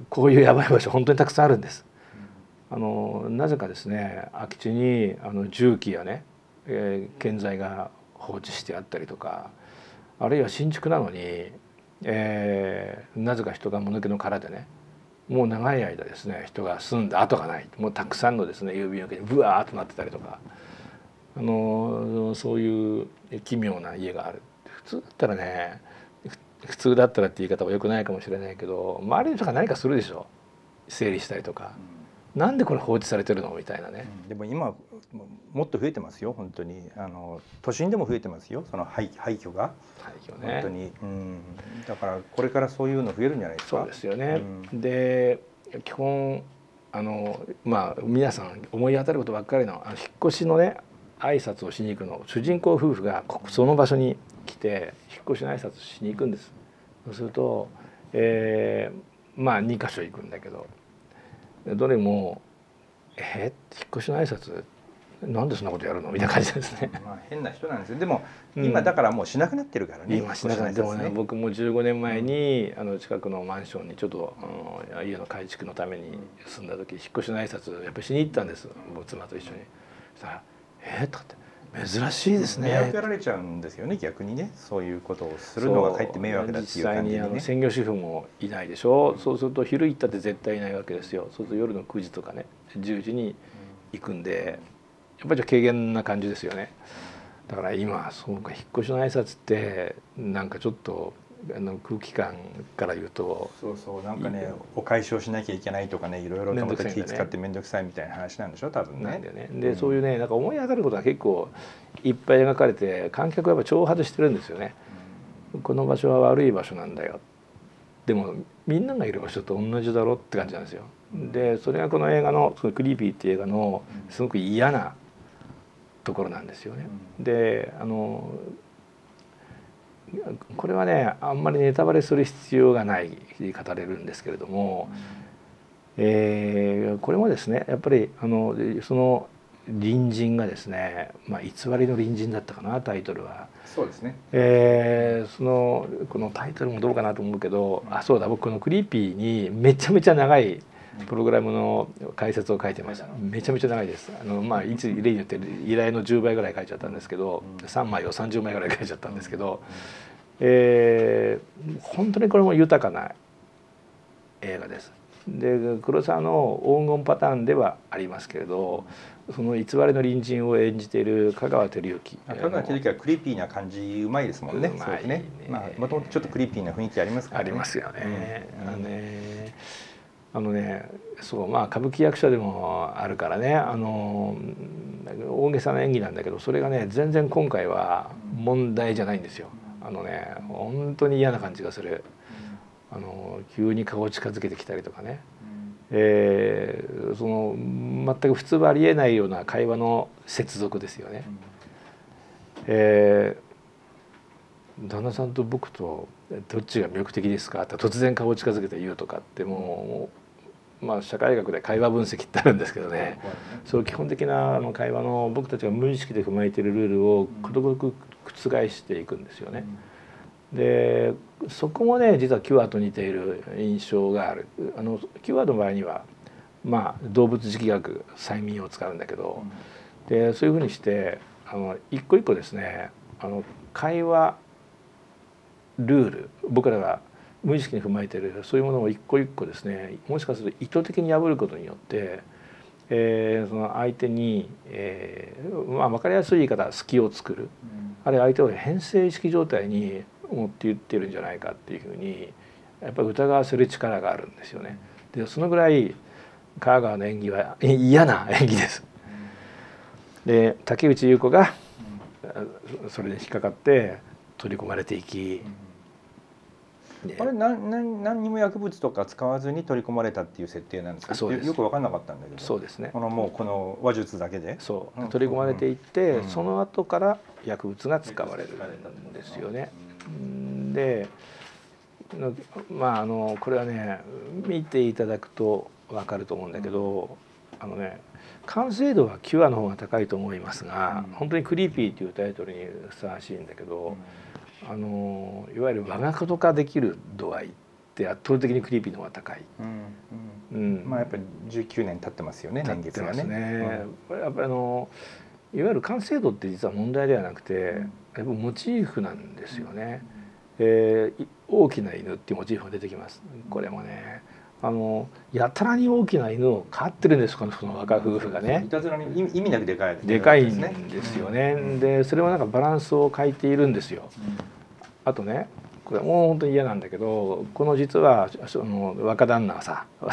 C: こういうやばい場所本当にたくさんあるんです。あのなぜかですね空き地にあの重機やね、えー、建材が放置してあったりとかあるいは新築なのに、えー、なぜか人がもぬけの殻でねもう長い間ですね人が住んだ跡がないもうたくさんのですね郵便受けにブワーッとなってたりとかあのそういう奇妙な家がある。普通だったらね普通だったらって言い方はよくないかもしれないけど周りの人が何かするでしょ。整理したりとか、うん、なんでこれ放置されてるの？みたいなね、
B: うん、でも今もっと増えてますよ本当に。あの都心でも増えてますよその廃廃墟が。
C: 廃墟ね。
B: 本当に、うん、だからこれからそういうの増えるんじゃないですか。
C: そうですよね、で基本あのまあ皆さん思い当たることばっかりのあの引っ越しのね挨拶をしに行くの。主人公夫婦がその場所に来て引っ越しの挨拶しに行くんです。そうすると、えー、まあ2箇所行くんだけどどれも「え引っ越しの挨拶なんでそんなことやるの?」みたいな感じですね。
B: まあ、変な人なんですよでも、今だからもうしなくなってるからね。
C: 今しなくなってもね僕も15年前に、あの近くのマンションにちょっと、うん、家の改築のために住んだ時引っ越しの挨拶やっぱりしに行ったんです僕妻と一緒に。そしたら「え？っ?」とかって。珍しいですね。
B: 迷惑やられちゃうんですよね逆にね。そういうことをするのがかえって迷惑だっていう感じで、ね、
C: に専業主婦もいないでしょ、うん、そうすると昼行ったって絶対いないわけですよ。そうすると夜の9時とかね10時に行くんでやっぱり軽減な感じですよね。だから今そうか引っ越しの挨拶ってなんかちょっとあの空気感から言うと
B: そうそうなんかねお解消しなきゃいけないとかねいろいろとまた気使って面倒くさいみたいな話なんでしょ多分ね。
C: ねで、うん、そういうねなんか思い当たることが結構いっぱい描かれて観客はやっぱ挑発してるんですよね。うん、この場所は悪い場所なんだよでもみんながいる場所と同じだろって感じなんですよ。でそれがこの映画の「そのクリーピー」っていう映画のすごく嫌なところなんですよね。であのこれはねあんまりネタバレする必要がない語れるんですけれども、えー、これもですねやっぱりあのその隣人がですね、まあ、偽りの隣人だったかなタイトルは。
B: そうですね、
C: えー、そのこのタイトルもどうかなと思うけど、あそうだ僕この「クリーピー」にめちゃめちゃ長いプログラムの解説を書いてましためちゃめちゃ長いです。あのまあいつ例によって依頼の10倍ぐらい書いちゃったんですけど3枚を30枚ぐらい書いちゃったんですけど、えー、本当にこれも豊かな映画です。で黒沢の黄金パターンではありますけれどその偽りの隣人を演じている香川照之。
B: 香川照之はクリーピーな感じうまいですもんね。うまいね。まあもともとちょっと creepy な雰囲気ありますから
C: ね。ありますよね、うん、あのねあのねそうまあ歌舞伎役者でもあるからねあの大げさな演技なんだけどそれがね全然今回は問題じゃないんですよ。あのね本当に嫌な感じがする。あの急に顔を近づけてきたりとかね、えー、その全く普通はありえないような会話の接続ですよね。えー、旦那さんと僕とどっちが魅力的ですかって突然顔を近づけて言うとかってもう、まあ、社会学で会話分析ってあるんですけどね、そう基本的なあの会話の僕たちが無意識で踏まえているルールをことごとく覆していくんですよね。でそこもね実はキュアと似ている印象がある。あのキュアの場合にはまあ動物磁気学催眠を使うんだけど、でそういうふうにしてあの一個一個ですねあの会話ルール僕らが無意識に踏まえているそういうものを一個一個ですねもしかすると意図的に破ることによってえー、その相手に、えーまあ、分かりやすい言い方隙を作る、うん、あるいは相手を変性意識状態に持って言ってるんじゃないかっていうふうにやっぱり疑わせる力があるんですよね。でそのぐらい香川の演技は嫌な演技です。で竹内優子がそれで引っかかって取り込まれていき。
B: あれ何何何にも薬物とか使わずに取り込まれたっていう設定なんですか？そうです。よく分かんなかったんだけど。
C: そうですね。
B: このもうこの話術だけで？
C: そう、取り込まれていって、うん、その後から薬物が使われるんですよね。でまああのこれはね見ていただくと分かると思うんだけど、あのね完成度はキュアの方が高いと思いますが、本当に「クリーピー」というタイトルにふさわしいんだけど、あのいわゆる我がこと化できる度合いって圧倒的にクリーピーの方が高い。
B: うんうんまあやっぱり19年経ってますよね年月がね。
C: ねやっぱりあのいわゆる完成度って実は問題ではなくて、やっぱモチーフなんですよね。えー、大きな犬っていうモチーフが出てきます。これもねあのやたらに大きな犬を飼ってるんですこのその若夫婦がね。
B: いたずらに意味なくでかい、
C: でかいんですよね。でそれはなんかバランスを欠いているんですよ。あとねこれもう本当に嫌なんだけどこの実はその若旦那はさ *laughs*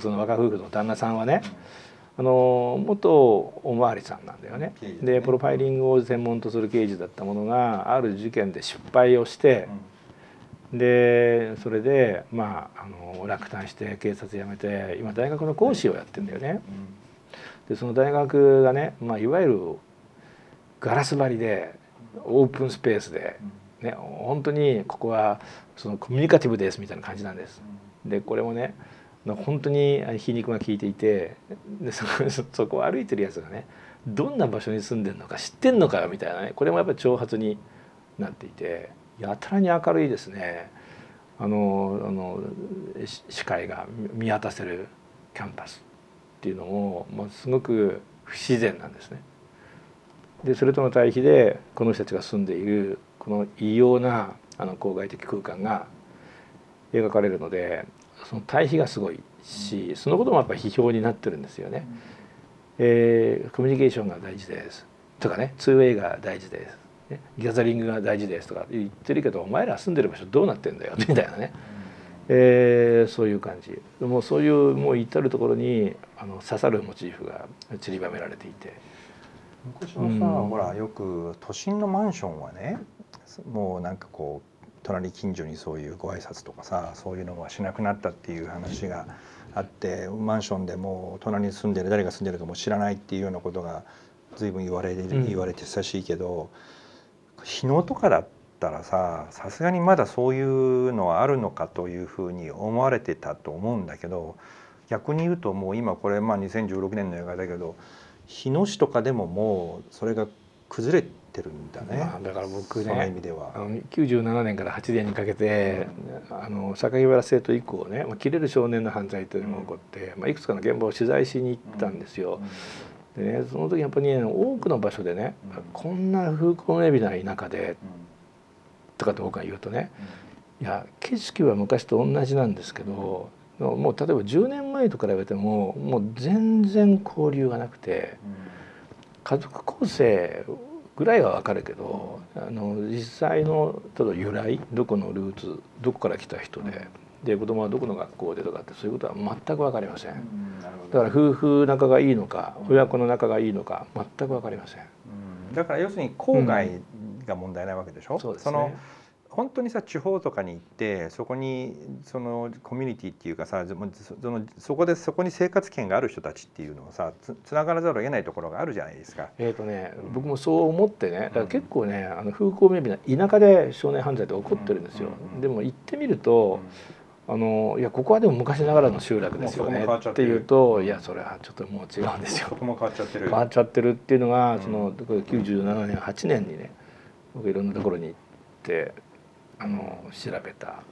C: その若夫婦の旦那さんはねあの元おまわりさんなんだよね。でプロファイリングを専門とする刑事だったものがある事件で失敗をして、でそれでまああの落胆して警察辞めて今大学の講師をやってんだよね。でその大学がね、まあ、いわゆるガラス張りでオープンスペースで、ね、本当にここはそのコミュニカティブですみたいな感じなんです。でこれもね本当に皮肉が効いていてでそそこを歩いてるやつがねどんな場所に住んでるのか知ってんのかよみたいなねこれもやっぱり挑発になっていてやたらに明るいですねあのあの視界が見渡せるキャンパスっていうのも、まあ、すごく不自然なんですね。でそれとの対比でこの人たちが住んでいるこの異様なあの郊外的空間が描かれるのでその対比がすごいしそのこともやっぱり批評になってるんですよね。えー、コミュニケーションが大事ですとかね 2way が大事ですギャザリングが大事ですとか言ってるけどお前ら住んでる場所どうなってんだよみたいなね、えー、そういう感じ。もうそういうもう至る所にあの刺さるモチーフが散りばめられていて。
B: 昔はさ、うん、ほらよく都心のマンションはねもうなんかこう隣近所にそういうご挨拶とかさそういうのはしなくなったっていう話があってマンションでも隣に住んでる誰が住んでるかも知らないっていうようなことが随分言われ言われて久しいけど、日野とかだったらささすがにまだそういうのはあるのかというふうに思われてたと思うんだけど逆に言うともう今これまあ2016年の映画だけど日野市とかでももうそれが崩れてるんだね、ま
C: あ、だから僕ね
B: その意味では。
C: 97年から8年にかけて、うん、あの榊原生徒以降ね、まあ、切れる少年の犯罪というのが起こって、うん、まあ、いくつかの現場を取材しに行ったんですよ。うんでねその時やっぱり、ね、多くの場所でね、うん、こんな風光明媚な田舎で、とかって僕が言うとね、いや景色は昔と同じなんですけど、もう例えば10年前と比べてももう全然交流がなくて、家族構成ぐらいは分かるけどあの実際の例えば由来どこのルーツどこから来た人で。で子供はどこの学校でとかってそういうことは全く分かりません、だから夫婦仲がいいのか親子の仲がいいのか全く分かりません、
B: だから要するに郊外が問題なわけでしょ、うん、そうですね。本当にさ地方とかに行ってそこにそのコミュニティっていうかさそのそこでそこに生活圏がある人たちっていうのをさつつながらざるを得ないところがあるじゃないですか。
C: えーとね、うん、僕もそう思ってねだから結構ねあの風光明媚な田舎で少年犯罪って起こってるんですよ。でも行ってみると、うんあのいやここはでも昔ながらの集落ですよねっていうといやそれはちょっともう違うんですよ。
B: 変わっちゃってる。
C: 変わっちゃってるっていうのが、その97年8年にね僕いろんなところに行ってあの調べた。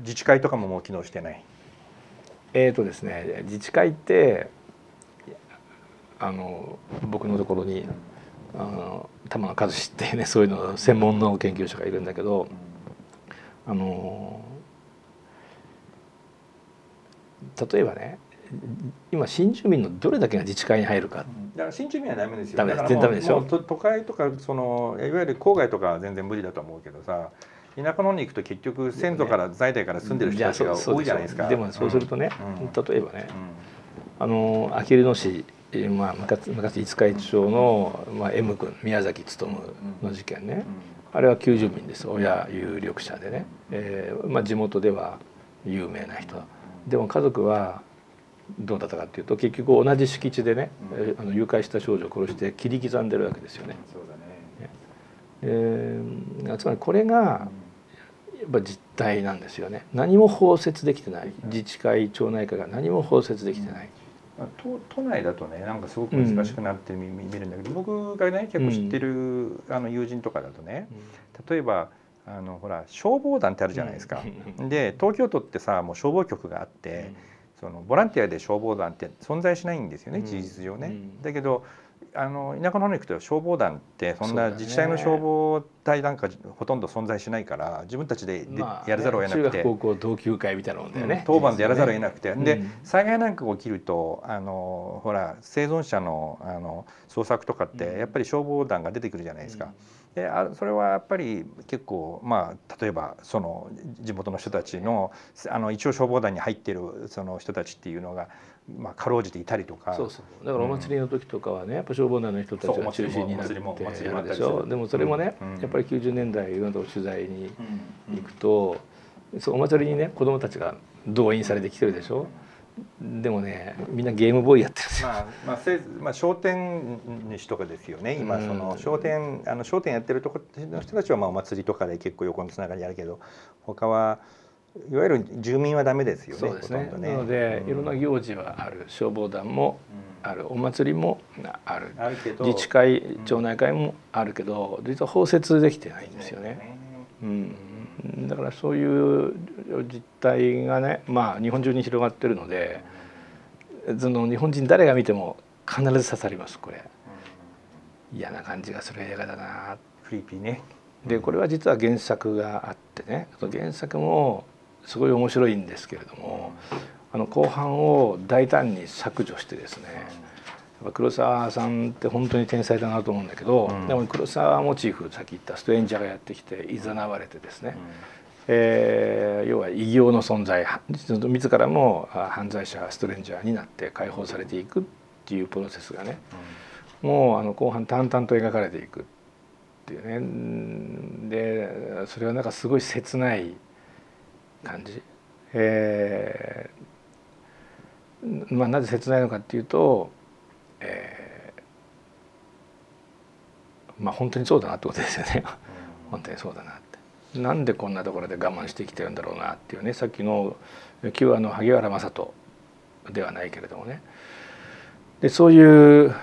B: 自治会とかももう機能してない？
C: えっ、ー、とですね自治会ってあの僕のところにあの玉野和志っていうねそういうの専門の研究者がいるんだけどあの例えばね今新住民のどれだけが自治会に入るか、
B: だから新住民はダメですよ。
C: ダメです。全然ダメでしょ？
B: 都会とかそのいわゆる郊外とかは全然無理だと思うけどさ田舎の方に行くと結局先祖から在代から住んでる人たちが多いじゃないですか、
C: でもそうするとね、例えばね、あのあきる野市まあ、昔昔五日市町の、まあ、M 君宮崎勉の事件ね、あれは旧住民です。親有力者でね、えーまあ、地元では有名な人でも家族はどうだったかっていうと結局同じ敷地でね、うん、あの誘拐した少女を殺して切り刻んでるわけですよね。
B: そうだね。
C: えー、つまりこれがやっぱ実態なんですよね。何も包摂できてない。自治会町内会が何も包摂できてない。
B: 都都内だとねなんかすごく難しくなって見,、見るんだけど僕がね結構知ってる、あの友人とかだとね例えばあのほら消防団ってあるじゃないですか。で東京都ってさもう消防局があって、そのボランティアで消防団って存在しないんですよね、事実上ね。だけどあの田舎の方に行くと消防団ってそんな自治体の消防隊なんかほとんど存在しないから自分たちでやらざるを得なくて、
C: 高校同級会みたいなもんだよね、
B: 当番でやらざるを得なくて、で災害なんかが起きるとあのほら生存者のあの捜索とかってやっぱり消防団が出てくるじゃないですか。であそれはやっぱり結構まあ例えばその地元の人たちのあの一応消防団に入ってるその人たちっていうのがまあ、かろうじていたりとか。
C: そうそう。だからお祭りの時とかはね、やっぱ消防団の人たちが中心になってやるでしょ。でもそれもね、やっぱり90年代いろ取材に行くと、そうお祭りにね子供たちが動員されてきてるでしょでもねみんなゲームボーイやってるんですよ。まあ
B: まあせまあ、商店主とかですよね今その商店、あの商店やってるとこの人たちはまあお祭りとかで結構横のつながりあるけど他はいわゆる住民はダメですよね。
C: そうですね。ねなので、いろんな行事はある、消防団もある、お祭りもある、ある自治会、町内会もあるけど、実は包摂できてないんですよね。うん。だからそういう実態がね、まあ日本中に広がってるので、その日本人誰が見ても必ず刺さりますこれ。嫌な感じがする映画だな。
B: フリーピーね。
C: でこれは実は原作があってね、その原作もすごい面白いんですけれどもあの後半を大胆に削除してですね黒沢さんって本当に天才だなと思うんだけど、うん、でも黒沢モチーフさっき言ったストレンジャーがやってきていざなわれてですね、うん、えー、要は異形の存在自らも犯罪者ストレンジャーになって解放されていくっていうプロセスがね、うん、もうあの後半淡々と描かれていくっていうね。でそれはなんかすごい切ない感じ。えー、まあ、なぜ切ないのかっていうと、えー、まあ本当にそうだなってことですよね *laughs* 本当にそうだなって。なんでこんなところで我慢してきてるんだろうなっていうねさっきの旧話の萩原正人ではないけれどもねでそういう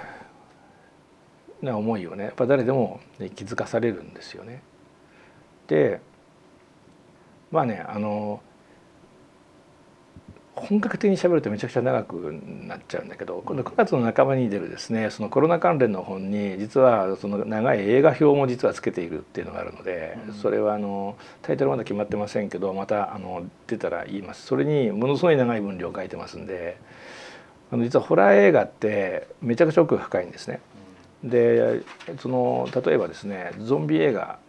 C: な思いをねやっぱ誰でも、ね、気づかされるんですよね。でまあねあの本格的に喋るとめちゃくちゃ長くなっちゃうんだけど今度9月の半ばに出るですねそのコロナ関連の本に実はその長い映画表も実はつけているっていうのがあるのでそれはあのタイトルまだ決まってませんけどまたあの出たら言います。それにものすごい長い分量書いてますんであの実はホラー映画ってめちゃくちゃ奥が深いんですね。でその例えばですねゾンビ映画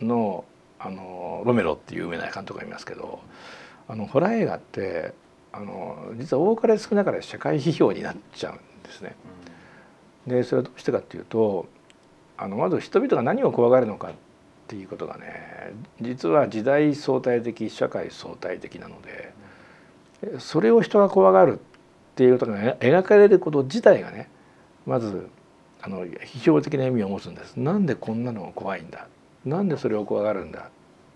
C: のあのロメロっていう有名な監督がいますけどあのホラー映画ってあの実は多かれ少なかれ社会批評になっちゃうんですね。でそれはどうしてかっていうとあのまず人々が何を怖がるのかっていうことがね実は時代相対的社会相対的なのでそれを人が怖がるっていうことが描かれること自体がねまずあの批評的な意味を持つんです。なんでこんなの怖いんだ？なんでそれを怖がるんだ？っ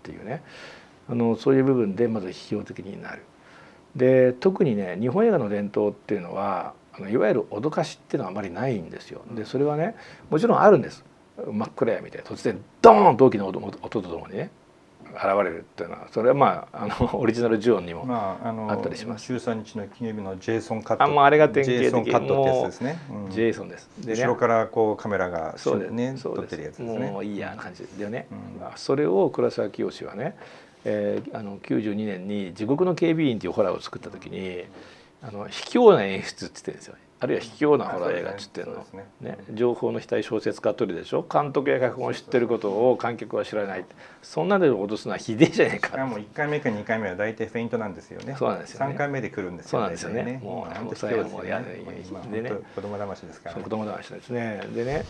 C: ていうねあのそういう部分でまず批評的になる。で特にね日本映画の伝統っていうのはあのいわゆる脅かしっていうのはあまりないんですよ。でそれはねもちろんあるんです。真っ暗闇で突然ドーンと大きな音とともにね現れるっていうのはそれはまああのオリジナルジュオンにもあったりします。
B: まあ、あの13日の記念日のジェイソンカット。
C: あもうあれが典型
B: 的ジェイソンカットってやつですね。
C: うん、ジェイソンです。
B: で、ね、後ろからこうカメラがそうですね撮ってるやつですね。
C: もういいや感じでね。うん、それを黒沢清はね。えー、あの92年に「地獄の警備員」っていうホラーを作った時にあの卑怯な演出って言ってるんですよあるいは卑怯なホラー映画っつってるの、ね。ね、情報の額小説家取るでしょ？監督や脚本を知ってることを観客は知らない。そんなで脅すのはひでえじゃねえか。
B: もう1回目か2回目は大体フェイントなんですよね。
C: そうなんですよ、ね、
B: 3回目で来るんですよね
C: そうなんですよね。
B: もう本当
C: に
B: もうやでね。子供騙しですから、ね、
C: 子供騙しですね。でね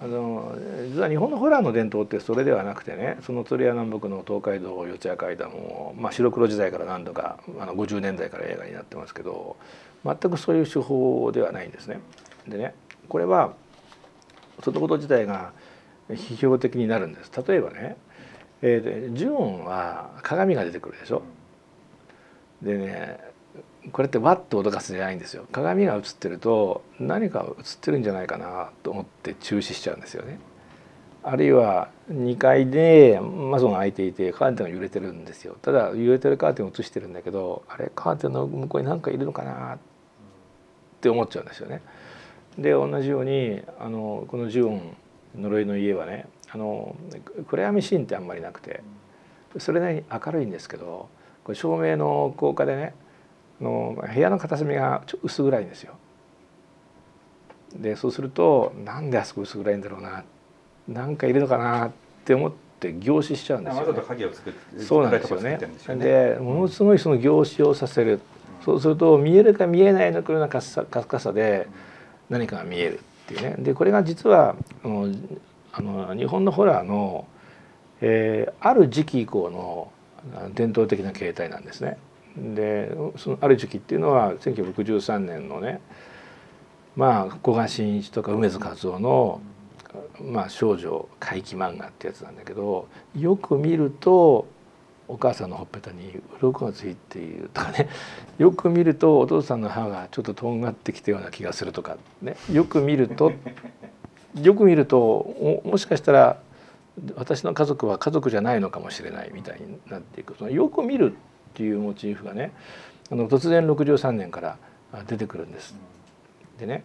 C: あの実は日本のホラーの伝統ってそれではなくてねその鶴屋南北の東海道四谷階段も、まあ、白黒時代から何度かあの50年代から映画になってますけど全くそういう手法ではないんですね。でねこれはそのこと自体が批評的になるんです。例えばね、えー、ジュオンは鏡が出てくるでしょ。でねこれってワッと脅かすじゃないんですよ鏡が映ってると何か映ってるんじゃないかなと思って中止しちゃうんですよね。あるいは2階でマソンが開いていてカーテンが揺れてるんですよただ揺れてるカーテンを映してるんだけどあれカーテンの向こうに何かいるのかなって思っちゃうんですよね。で同じようにあのこのジュオン呪いの家はねあの暗闇シーンってあんまりなくてそれなりに明るいんですけどこれ照明の効果でねの部屋の片隅がちょ薄暗いんですよ。でそうするとなんであそこ薄暗いんだろうななんかいるのかなって思って凝視しちゃうんですよ、ね。そうなんですよね。でものすごいその凝視をさせる。そうすると見えるか見えないのようなかすかさで何かが見えるっていうね。でこれが実はあのあの日本のホラーの、えー、ある時期以降の伝統的な形態なんですね。でそのある時期っていうのは1963年のねまあ古賀真一とか梅津和夫の、まあ、少女怪奇漫画ってやつなんだけどよく見るとお母さんのほっぺたに鱗がついているとかね。*laughs* よく見るとお父さんの歯がちょっととんがってきたような気がするとかね。よく見ると *laughs* よく見るともしかしたら私の家族は家族じゃないのかもしれないみたいになっていく。そのよく見るっていうモチーフがねあの突然63年から出てくるんです。でね、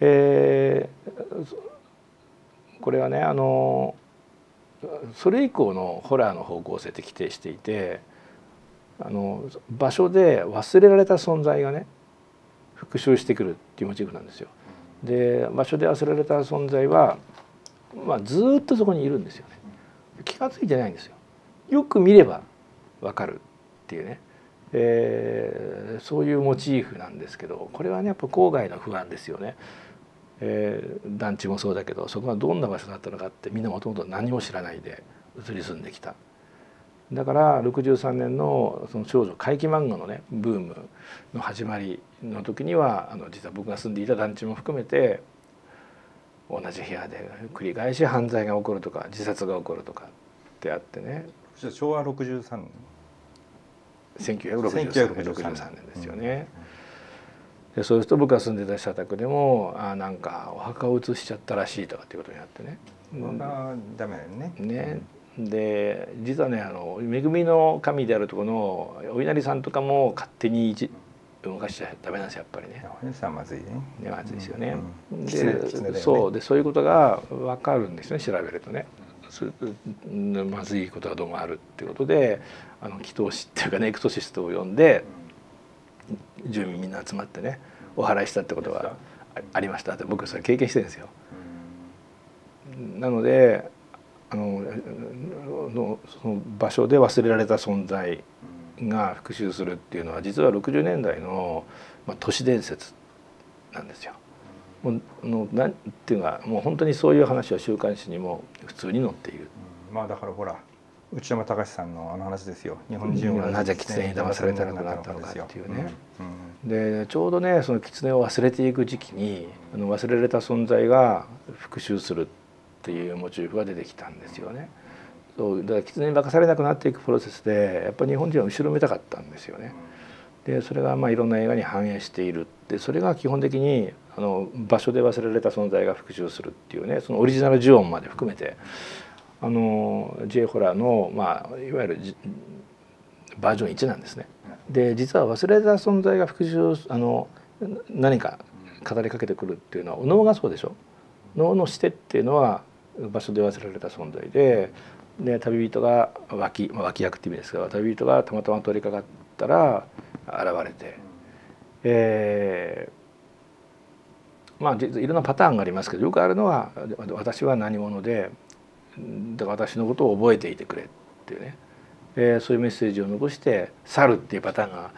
C: えー、これはねあのそれ以降のホラーの方向性って規定していてあの場所で忘れられた存在がね復讐してくるっていうモチーフなんですよ。で場所で忘れられた存在は、まあ、ずっとそこにいるんですよね。気が付いてないんですよ。よく見ればわかるっていうね、えー、そういうモチーフなんですけどこれはねやっぱ郊外の不安ですよね。えー、団地もそうだけどそこがどんな場所だったのかってみんなもともと何も知らないで移り住んできた。だから63年のその少女怪奇漫画のねブームの始まりの時にはあの実は僕が住んでいた団地も含めて同じ部屋で繰り返し犯罪が起こるとか自殺が起こるとかってあってね。
B: 昭和63年。
C: 1963年。ですよね。でそうすると僕が住んでた社宅でもあなんかお墓を移しちゃったらしいとかっていうことになってね。
B: うん、ダメだよね。
C: ね。で実はねあの恵みの神であるところのお稲荷さんとかも勝手に動かしちゃダメなんですよやっぱりね。
B: お稲荷さんまずいね。
C: ねまずいですよね。うんで、ね、そうでそういうことがわかるんですね調べるとね。まずいことがどうもあるっていうことであの祈祷師っていうかねエクソシストを呼んで住民みんな集まってねお祓いしたってことがありましたって僕それ経験してるんですよ。なのであののその場所で忘れられた存在が復讐するっていうのは実は60年代の、まあ、都市伝説なんですよ。もうのなんていうかもう本当にそういう話は週刊誌にも普通に載っている。
B: まあだからほら内山隆さんのあの話ですよ日本人
C: はなぜ狐に騙されたのかなったのかっていうね。でちょうどねその狐を忘れていく時期にあの忘れられた存在が復讐するっていうモチーフが出てきたんですよね。そうだから狐に化かされなくなっていくプロセスでやっぱり日本人は後ろめたかったんですよね。でそれがまあいろんな映画に反映しているでそれが基本的にあの場所で忘れられた存在が復讐するっていうねそのオリジナルジオンまで含めてあの J ホラーの、まあ、いわゆるバージョン1なんですね。で実は忘れた存在が復讐あの何か語りかけてくるっていうのはお能がそうでしょ。能のしてっていうのは場所で忘れられた存在でで旅人が脇、まあ、脇役って意味ですが旅人がたまたま通りかかったら現れて、えー、まあいろんなパターンがありますけどよくあるのは私は何者でだから私のことを覚えていてくれっていうね、えー、そういうメッセージを残して去るっていうパターンが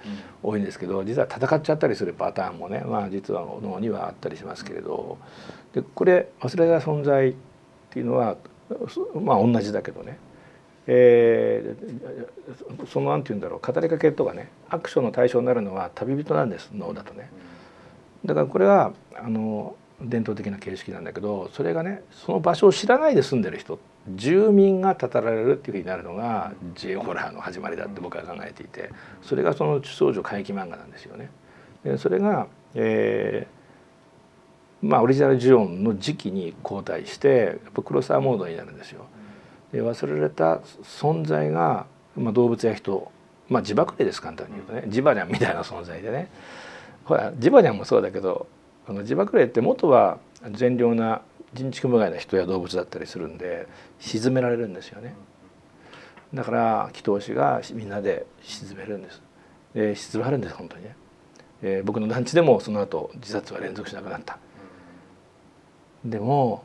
C: 多いんですけど実は戦っちゃったりするパターンもねまあ実は脳にはあったりしますけれど。でこれ忘れた存在っていうのはまあ同じだけどね、えー、その何て言うんだろう。語りかけとかねアクションの対象になるのは旅人なんです脳だとね。だからこれはあの伝統的な形式なんだけどそれがねその場所を知らないで住んでる人住民がたたられるっていうふうになるのが J ホラーの始まりだって僕は考えていてそれがその少女怪奇漫画なんですよね。でそれが、えー、まあオリジナルジオンの時期に交代してやっぱ黒沢モードになるんですよ。で忘れられた存在が、まあ、動物や人、まあ、自爆霊です簡単に言うとねジバニャンみたいな存在でねほらジバニャンもそうだけどあの自爆霊って元は善良な人畜無害な人や動物だったりするんで沈められるんですよね。だから祈祷師がみんなで沈めるんです。で沈まるんです本当にね、えー、僕の団地でもその後自殺は連続しなくなった。でも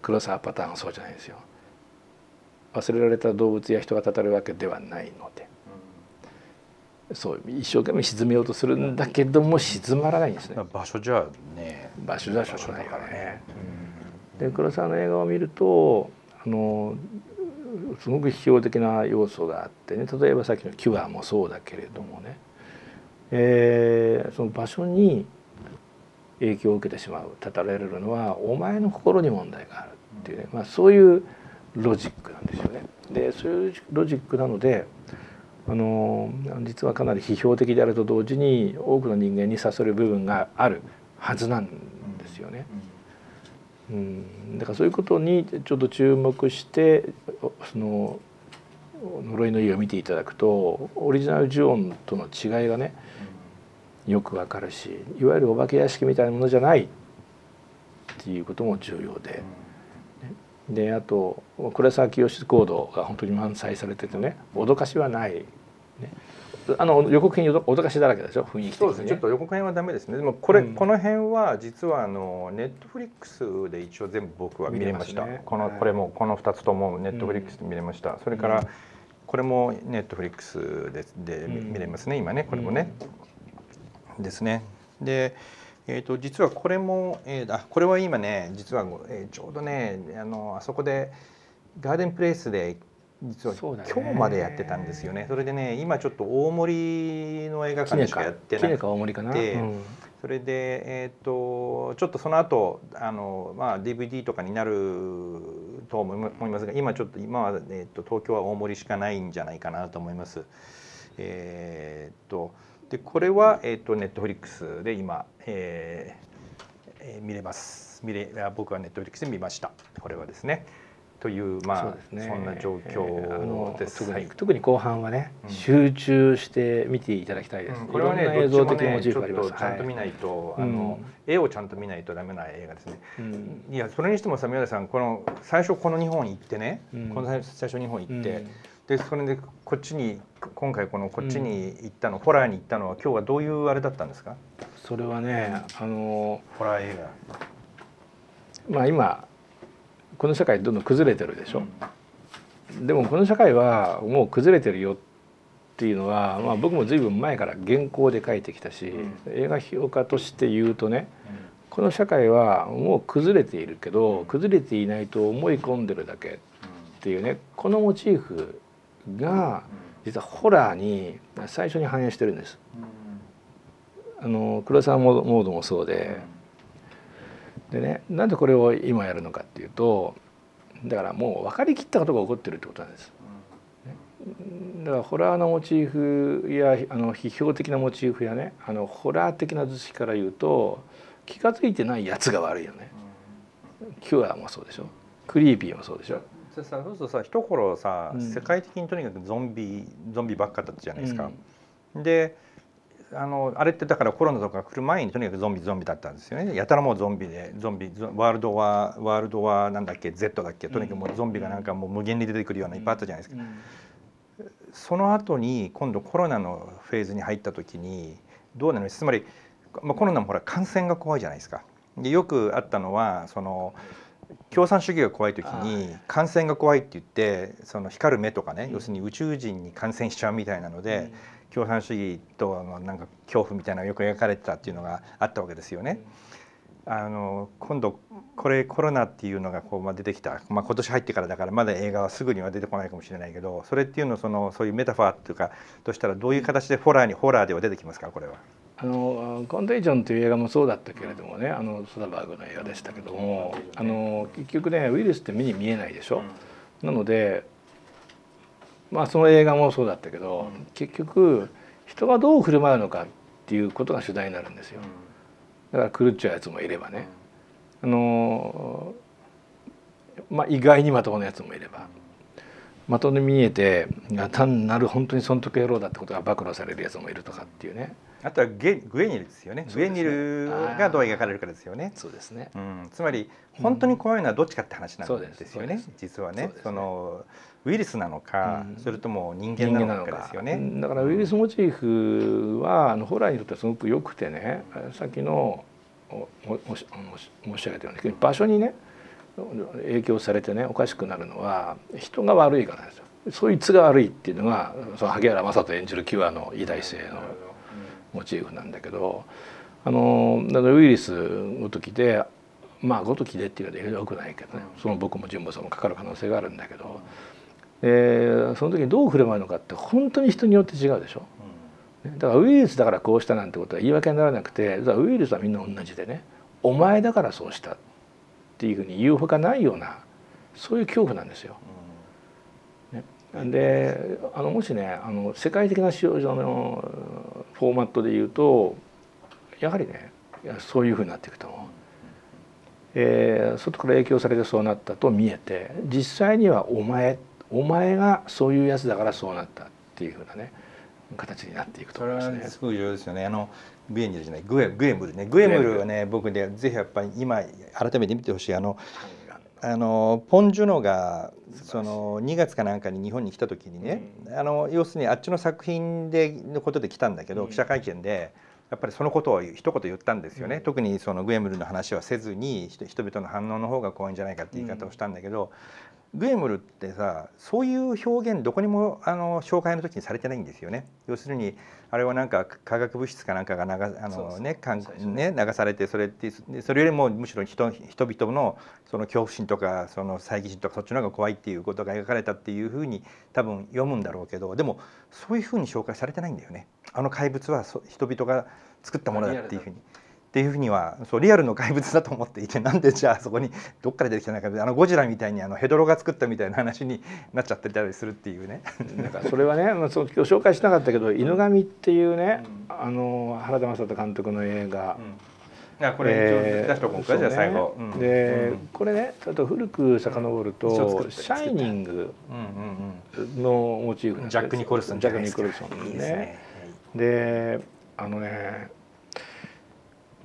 C: 黒沢パターンはそうじゃないですよ。忘れられた動物や人がたたるわけではないので。そう一生懸命沈めようとするんだけども沈まらないんですね。
B: 場所じゃね
C: 場所じゃしょうがないからね、で黒沢の映画を見るとあのすごく批評的な要素があってね。例えばさっきの「キュア」もそうだけれどもね、えー、その場所に影響を受けてしまうたたられるのはお前の心に問題があるっていうね、まあ、そういうロジックなんですよね。でそういうロジックなのであの実はかなり批評的であると同時に多くの人間に刺さる部分があるはずなんですよね。うん、だからそういうことにちょっと注目してその呪いの家を見ていただくとオリジナルジオンとの違いがねよくわかるしいわゆるお化け屋敷みたいなものじゃないっていうことも重要で。であと倉沢清コードが本当に満載されててね脅かしはない、ね、あの予告編脅かしだらけでしょ？雰囲気
B: そうですね。ちょっと予告編はダメですね。でもこれ、うん、この辺は実はあのネットフリックスで一応全部僕は見れました、ね、この、これもこの2つともネットフリックスで見れました、うん、それから、これもネットフリックスでで見れますね今ねこれもね、ですね。でえーと、実はこれも、えー、あこれは今ね実は、えー、ちょうどねあのあそこでガーデンプレイスで実は今日までやってたんですよね。それでね今ちょっと大森の映画館でしかやってなくて、うん、それで、えーと、ちょっとその後あのまあ DVD とかになると思いますが今ちょっと今は、えーと、東京は大森しかないんじゃないかなと思います。えー、とでこれは、えーと、ネットフリックスで今、えーえー、見れます。見れ僕はネットフリックスで見ました。これはですね。というまあそ、ね,、んな状況です、
C: えー、特に、はい、特に後半はね、うん、集中して見ていただきたいです、うん、
B: これはね映像的モチーフあります。ちゃんと見ないと、はい、あの、うん、絵をちゃんと見ないとダメな映画ですね、いやそれにしてもさ宮田さんこの最初この日本行ってね、この最初日本行って、でそれでこっちに今回このこっちに行ったの、うん、ホラーに行ったのは今日はどういうあれだったんですか？
C: それはねあの
B: ホラー映
C: 画。まあ今この社会どんどん崩れてるでしょ、うん、でもこの社会はもう崩れてるよっていうのは、まあ、僕も随分前から原稿で書いてきたし、うん、映画評価として言うとね、この社会はもう崩れているけど崩れていないと思い込んでるだけっていうねこのモチーフが実はホラーに最初に反映してるんです。あの黒沢モードもそうででねなんでこれを今やるのかっていうとだからもう分かりきったことが起こってるってことなんです。だからホラーのモチーフやあの批評的なモチーフやねあのホラー的な図式から言うと気が付いてないやつが悪いよね。キュアもそうでしょクリーピーもそうでしょ
B: さそうするとさ一頃さ、うん、世界的にとにかくゾンビゾンビばっかだったじゃないですか。うん、であのあれってだからコロナとか来る前にとにかくゾンビゾンビだったんですよね。やたらもうゾンビでゾンビワールドはワールドはなんだっけ Z だっけとにかくもうゾンビがなんかもう無限に出てくるようないっぱいあったじゃないですか。その後に今度コロナのフェーズに入った時にどうなの？つまり、まあ、コロナもほら感染が怖いじゃないですか。でよくあったのはその共産主義が怖い時に感染が怖いって言ってその光る目とかね、要するに宇宙人に感染しちゃうみたいなので、共産主義とのなんか恐怖みたいなのがよく描かれてたっていうのがあったわけですよね。あの今度これコロナっていうのがこう、まあ、出てきた、まあ、今年入ってからだからまだ映画はすぐには出てこないかもしれないけどそれっていうのそのそういうメタファーっていうかとしたらどういう形でホラーにホラーでは出てきますかこれは。
C: あのコンテージョンという映画もそうだったけれどもねあのソダバーグの映画でしたけどもあの結局ねウイルスって目に見えないでしょ？なのでまあその映画もそうだったけど、うん、結局人がどう振る舞うのかっていうことが主題になるんですよ。だから狂っちゃうやつもいればね、あのまあ意外にまともなやつもいれば。的に見えて単なる本当に損得野郎だってことが暴露されるやつもいるとかっていうね
B: あとはゲグエニルですよね。グエニルがどう描かれるかですよね。
C: そうですね、
B: うん、つまり本当に怖いのはどっちかって話なんですよね、うん、実はね、ね、そのウイルスなのか、うん、それとも人間なのかですよね。
C: だからウイルスモチーフはあのホラーにとってはすごく良くてねさっきの申し上げたように場所にね影響されてねおかしくなるのは人が悪いからですよ。そいつが悪いっていうのがその萩原正人演じるキュアの偉大性のモチーフなんだけどあのだからウイルスごときでまあごときでっていうのはよくないけどねその僕も純子さんもかかる可能性があるんだけど、えその時にどう振る舞うのかって本当に人によって違うでしょ。だからウイルスだからこうしたなんてことは言い訳にならなくてウイルスはみんな同じでねお前だからそうしたっていうふうに言うほかないようなそういう恐怖なんですよ。ね、であのもしねあの世界的な使用上のフォーマットで言うとやはりねそういうふうになっていくと思う。えー、外から影響されてそうなったと見えて実際にはお前お前がそういうやつだからそうなったっていうふうなね形になっていくと思いますね。
B: すごい重要ですよね。あのグエニルじゃないグエグエムルねグエムルはね僕ねぜひやっぱり今改めて見てほしいあのあのポン・ジュノがその2月かなんかに日本に来た時にね、うん、あの要するにあっちの作品でのことで来たんだけど、うん、記者会見でやっぱりそのことを一言言ったんですよね、うん、特にそのグエムルの話はせずに人々の反応の方が怖いんじゃないかって言い方をしたんだけど、グエムルってさそういう表現どこにもあの紹介の時にされてないんですよね。要するにあれはなんか化学物質かなんかが流あのねかんね流されてそれってそれよりもむしろ人人々のその恐怖心とかその猜疑心とかそっちの方が怖いっていうことが描かれたっていうふうに多分読むんだろうけどでもそういうふうに紹介されてないんだよね。あの怪物は人々が作ったものだっていうふうに。っていうふうにはそうリアルの怪物だと思っていてなんでじゃあそこにどっから出てきたのかあのゴジラみたいにあのヘドロが作ったみたいな話になっちゃってたりするっていうね。
C: なんかそれはね、まあ、その今日紹介しなかったけど「犬神」っていうね、うん、あの原田正人監督の映画。
B: うん、これ、えー、出しとこうか、じゃあ最後。
C: うん、で、これねちょっと古く遡ると「シャイニング」のモチーフ
B: ジャック・ニコルソン
C: ジャック・ニコルソンね。であのね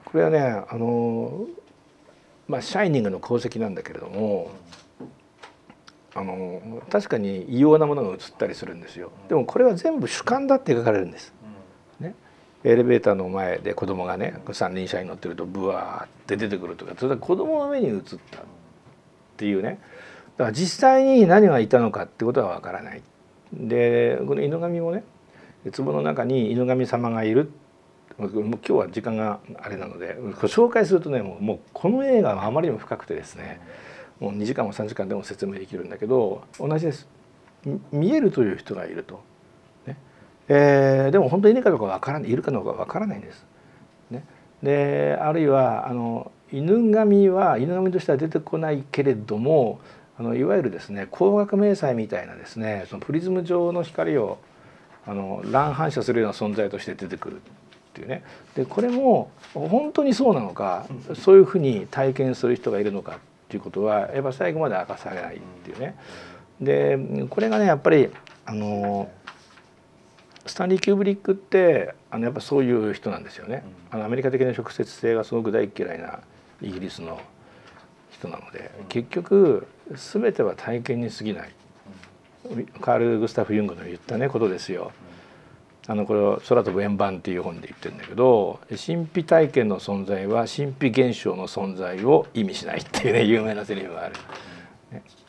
C: これはねあのまあ「シャイニング」の功績なんだけれどもあの確かに異様なものが映ったりするんですよでもこれは全部主観だって描かれるんです。ね、エレベーターの前で子供がね三輪車に乗ってるとブワーって出てくるとかそれは子供の目に映ったっていうねだから実際に何がいたのかってことはわからない。でこの犬神もね壺の中に犬神様がいるもう今日は時間があれなので紹介するとねもうこの映画はあまりにも深くてですねもう2時間も3時間でも説明できるんだけど同じです。見えるという人がいると、ね。えー、でも本当にいるかどうかわからないいるかどうかわからないんです。ね、であるいはあの犬神は犬神としては出てこないけれどもあのいわゆるですね光学迷彩みたいなですねそのプリズム状の光をあの乱反射するような存在として出てくる。っていうね。でこれも本当にそうなのかそういうふうに体験する人がいるのかっていうことはやっぱ最後まで明かされないっていうね。でこれがねやっぱりあのスタンリー・キューブリックってあのやっぱそういう人なんですよね。あのアメリカ的な直接性がすごく大嫌いなイギリスの人なので結局全ては体験に過ぎない。カール・グスタフ・ユングの言ったねことですよ。あのこれを「空飛ぶ円盤」っていう本で言ってるんだけど神秘体験の存在は神秘現象の存在を意味しないっていうね有名なセリフがある。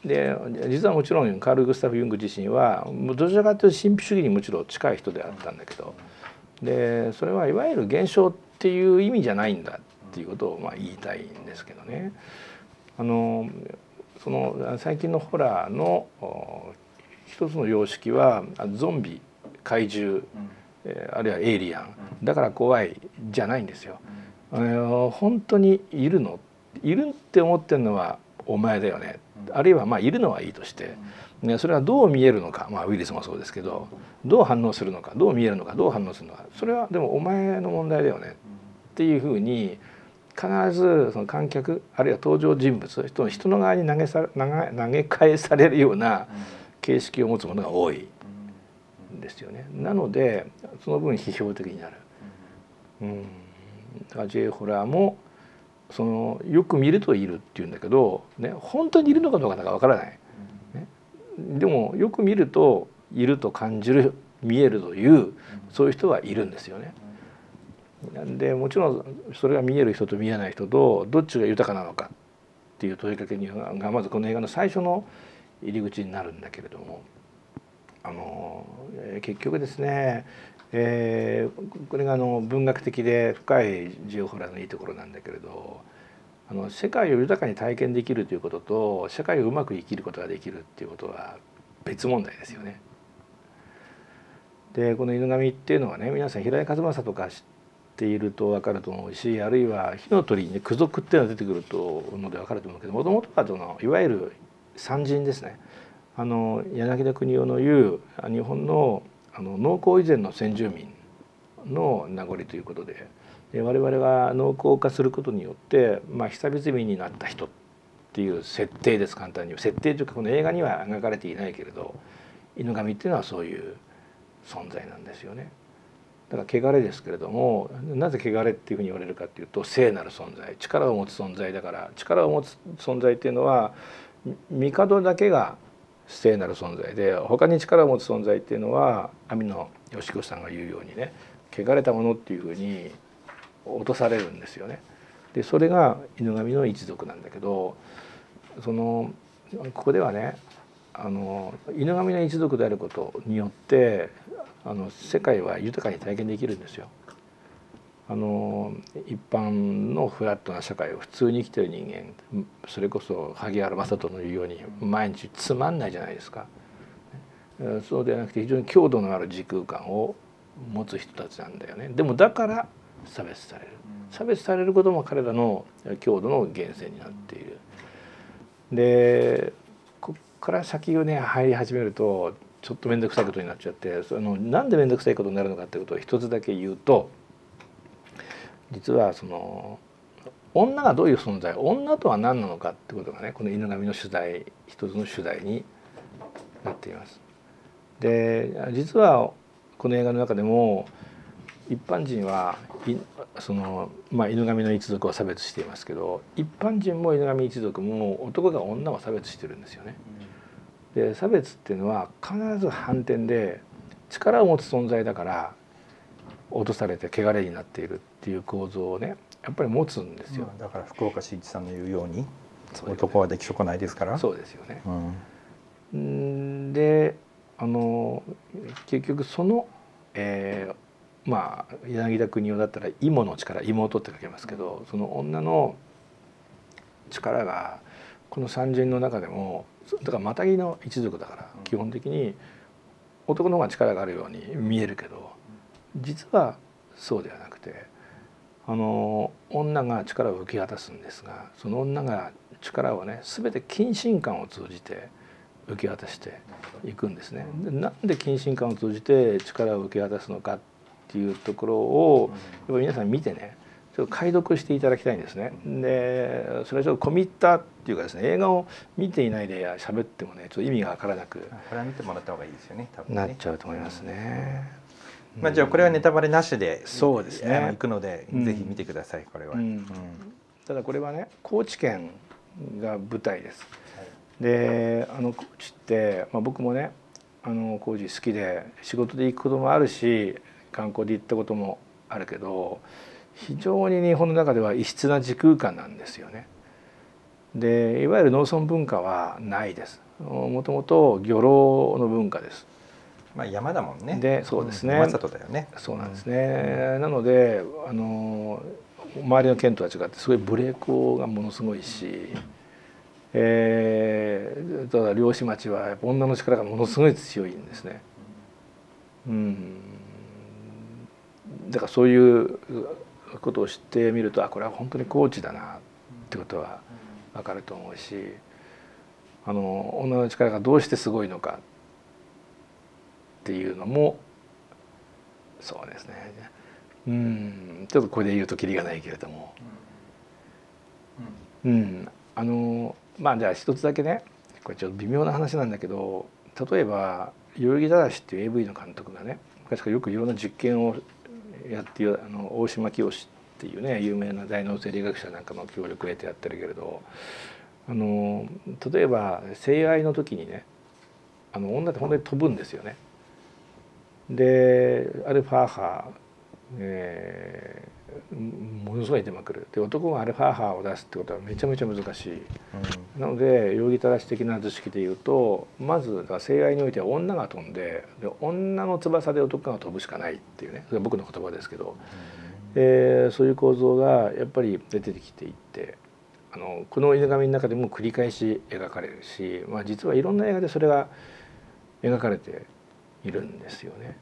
C: で実はもちろんカール・グスタフ・ユング自身はどちらかというと神秘主義にもちろん近い人であったんだけどでそれはいわゆる現象っていう意味じゃないんだっていうことをまあ言いたいんですけどね。あのその最近のホラーの一つの様式はゾンビ怪獣、えあるいはエイリアン。だから怖いじゃないんですよ。あの本当にいるの？いるって思ってるのはお前だよね。あるいはまあいるのはいいとして、ね、それがどう見えるのか、まあ、ウイルスもそうですけどどう反応するのか？どう見えるのか？どう反応するのか？それはでもお前の問題だよね。っていうふうに必ずその観客あるいは登場人物人の人の側に投げさ投げ返されるような形式を持つものが多いですよね。なのでその分批評的になる。うん、だから J ホラーもそのよく見るといるっていうんだけど、ね、本当にいるのかどうかなんかわからない、ね、でもよく見るといると感じる見えるというそういう人はいるんですよね。でもちろんそれが見える人と見えない人とどっちが豊かなのかっていう問いかけがまずこの映画の最初の入り口になるんだけれどもあの結局ですねえー、これがあの文学的で深いジオホラのいいところなんだけれどあの世界を豊かに体験できるということと社会をうまく生きることができるっていうことは別問題ですよね。でこの犬神っていうのはね皆さん平井和正とか知っていると分かると思うしあるいは火の鳥に、ね、駆族っていうのが出てくるとので分かると思うけどもともとはそのいわゆる参人ですね。あの柳田国男の言う日本のあの農耕以前の先住民の名残ということでで我々が農耕化することによって、まあ、久々になった人っていう設定です簡単に設定というかこの映画には描かれていないけれど犬神っていうのはそういう存在なんですよね。だから汚れですけれどもなぜ汚れっていうふうに言われるかっていうと聖なる存在力を持つ存在だから力を持つ存在っていうのは帝だけが聖なる存在で他に力を持つ存在っていうのは網野義子さんが言うようにね汚れたものっていうふうに落とされるんですよね。でそれが犬神の一族なんだけどそのここではねあの犬神の一族であることによってあの世界は豊かに体験できるんですよ。あの一般のフラットな社会を普通に生きてる人間それこそ萩原正人の言うように毎日つまんないじゃないですか。そうではなくて非常に強度のある時空間を持つ人たちなんだよね。でもだから差別される。差別されることも彼らの強度の源泉になっている。でこっから先をね入り始めるとちょっと面倒くさいことになっちゃってそのなんで面倒くさいことになるのかってことを一つだけ言うと実はその女がどういう存在女とは何なのかってことがねこの犬神の取材一つの取材になっています。で実はこの映画の中でも一般人はその、まあ、犬神の一族を差別していますけど一般人も犬神一族も男が女を差別してるんですよね。で差別っていうのは必ず反転で力を持つ存在だから落とされて汚れになっているっていう構造をねやっぱり持つんですよ、
B: だから福岡伸一さんの言うように男は出来損ないですから。
C: そうですよね、うん、であの結局その、えー、まあ柳田国男だったら妹の力妹って書けますけどその女の力がこの三人の中でもだからマタギの一族だから基本的に男の方が力があるように見えるけど実はそうではなくてあの女が力を受け渡すんですがその女が力をね全て近親感を通じて受け渡していくんですね。でなんで近親感を通じて力を受け渡すのかっていうところをやっぱ皆さん見てねちょっと解読していただきたいんですね。でそれはちょっと込み入ったっていうかですね映画を見ていないで喋ってもねちょっと意味が分からなくこ
B: れは見てもらった方がいいですよね多分
C: ねなっちゃうと思いますね。
B: まあ、じゃあこれはネタバレなしで
C: そうですね。
B: 行くので、ぜひ見てくださいこれは、
C: ただこれはね高知県が舞台です、はい、であの高知って、まあ、僕もねあの高知好きで仕事で行くこともあるし観光で行ったこともあるけど非常に日本の中では異質な時空間なんですよね。でいわゆる農村文化はないです。もともと漁労の文化です。
B: まあ、山だもんね。
C: でそうですね。
B: わざとだよね。
C: そうなんですね。うん、なのであの周りの県とは違ってすごいブレーコがものすごいし、えー、ただ漁師町は女の力がものすごい強いんですね。うん。だからそういうことを知ってみるとあこれは本当に高知だなってことは分かると思うし。あの女の力がどうしてすごいのかっていうのもそうですね。うん。ちょっとこれで言うときりがないけれども、うん、うん、あのまあじゃあ一つだけね。これちょっと微妙な話なんだけど例えば代々木正っていう AV の監督がね昔からよくいろんな実験をやってあの大島清っていうね有名な大脳生理学者なんかの協力を得てやってるけれどあの例えば性愛の時にねあの女って本当に飛ぶんですよね。でアルファ波、えー、ものすごい出まくる。で男がアルファ波を出すってことはめちゃめちゃ難しい、うん、なので容疑正し的な図式で言うとまず性愛においては女が飛んでで女の翼で男が飛ぶしかないっていうね。それは僕の言葉ですけど、うん、えー、そういう構造がやっぱり出てきていってあのこの犬神の中でも繰り返し描かれるし、まあ、実はいろんな映画でそれが描かれているんですよね。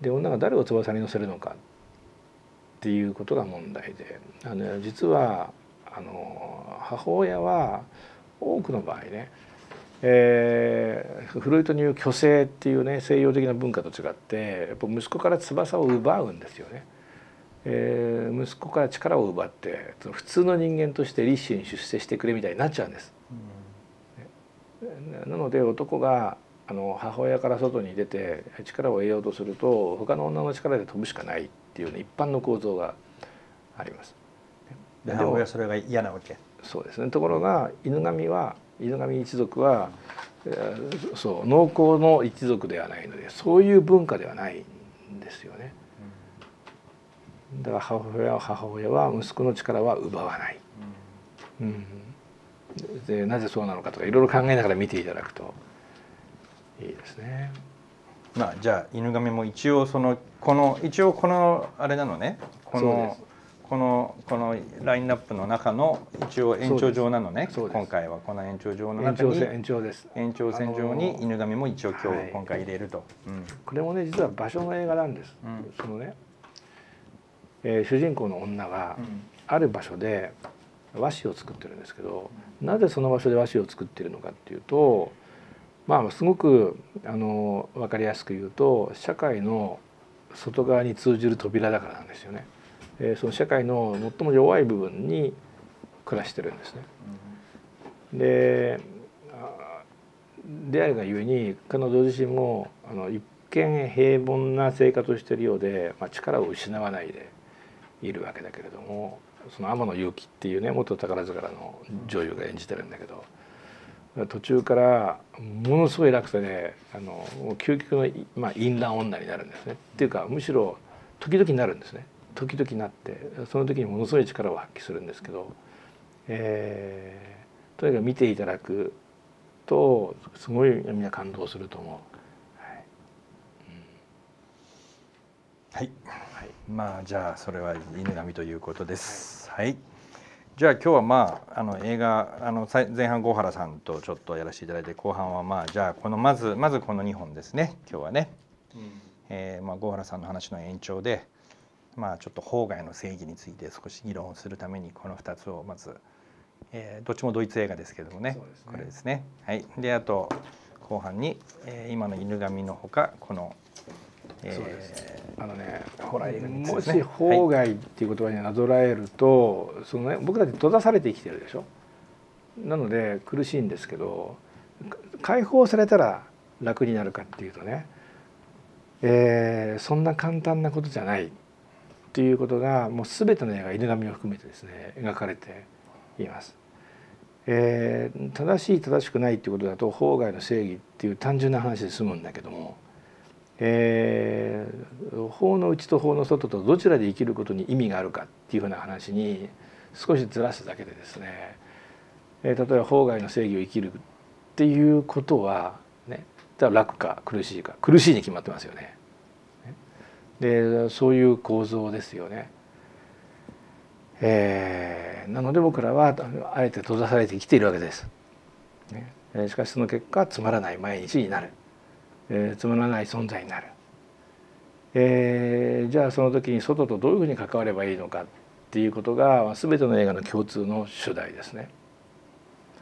C: で女が誰を翼に乗せるのかっていうことが問題であの実はあの母親は多くの場合ね、えー、フロイトに言う虚勢っていうね西洋的な文化と違ってやっぱ息子から翼を奪うんですよね。えー、息子から力を奪って普通の人間として立身に出世してくれみたいになっちゃうんです。うん、なので男があの母親から外に出て力を得ようとすると他の女の力で飛ぶしかないっていう、ね、一般の構造があります。
B: で母親それが嫌なわけ
C: そうですねところが犬神は犬神一族は、そう農耕の一族ではないのでそういう文化ではないんですよね。だから母親は母親は息子の力は奪わない。うん、でなぜそうなのかとかいろいろ考えながら見ていただくといいですね。
B: まあじゃあ犬神も一応そのこの一応このあれなのね。このこのこのラインナップの中の一応延長上なのね。今回はこの延長上の中に。
C: 延長です。
B: 延長線上に犬神も一応今日今回入れると、
C: うん、これもね実は場所の映画なんです、うん、そのね、えー、主人公の女がある場所で和紙を作ってるんですけど、なぜその場所で和紙を作ってるのかっていうとまあすごくあの分かりやすく言うと社会の外側に通じる扉だからなんですよね。えー、その社会の最も弱い部分に暮らしてるんですね。でであるがゆえに彼女自身もあの一見平凡な生活をしているようで、まあ、力を失わないでいるわけだけれどもその天野祐希っていうね元宝塚の女優が演じてるんだけど。途中からものすごい落差であの究極の、まあ、淫乱女になるんですね。っていうかむしろ時々なるんですね。時々なってその時にものすごい力を発揮するんですけど、えー、とにかく見ていただくとすごいみんな感動すると思う。はい、
B: はい、はい、まあじゃあそれは犬神ということです。はい、はいじゃあ今日はまああの映画あの前半郷原さんとちょっとやらせていただいて後半はまあじゃあこのまずまずこの2本ですね今日はね、うん、えー、まあ、郷原さんの話の延長でまあちょっと法外の正義について少し議論をするためにこの2つをまず、えー、どっちもドイツ映画ですけどもね、ね、これですね。はい、であと後半に、えー、今の犬神のほかこの
C: えー、あのねホラーもし法外っていう言葉になぞらえると、はい、そのね僕たち閉ざされて生きてるでしょ？なので苦しいんですけど解放されたら楽になるかっていうとね、えー、そんな簡単なことじゃないっていうことがもう全ての映画犬神を含めてですね描かれています。えー、正しい正しくないっていうことだと法外の正義っていう単純な話で済むんだけどもえー、法の内と法の外とどちらで生きることに意味があるかっていうふうな話に少しずらすだけでですね、えー、例えば法外の正義を生きるっていうことはね楽か苦しいか苦しいに決まってますよね。でそういう構造ですよね。えー、なので僕らはあえて閉ざされて生きているわけです。ね、しかしその結果つまらない毎日になる。えー、つまらない存在になる、えー、じゃあその時に外とどういうふうに関わればいいのかっていうことが全ての映画の共通の主題ですね。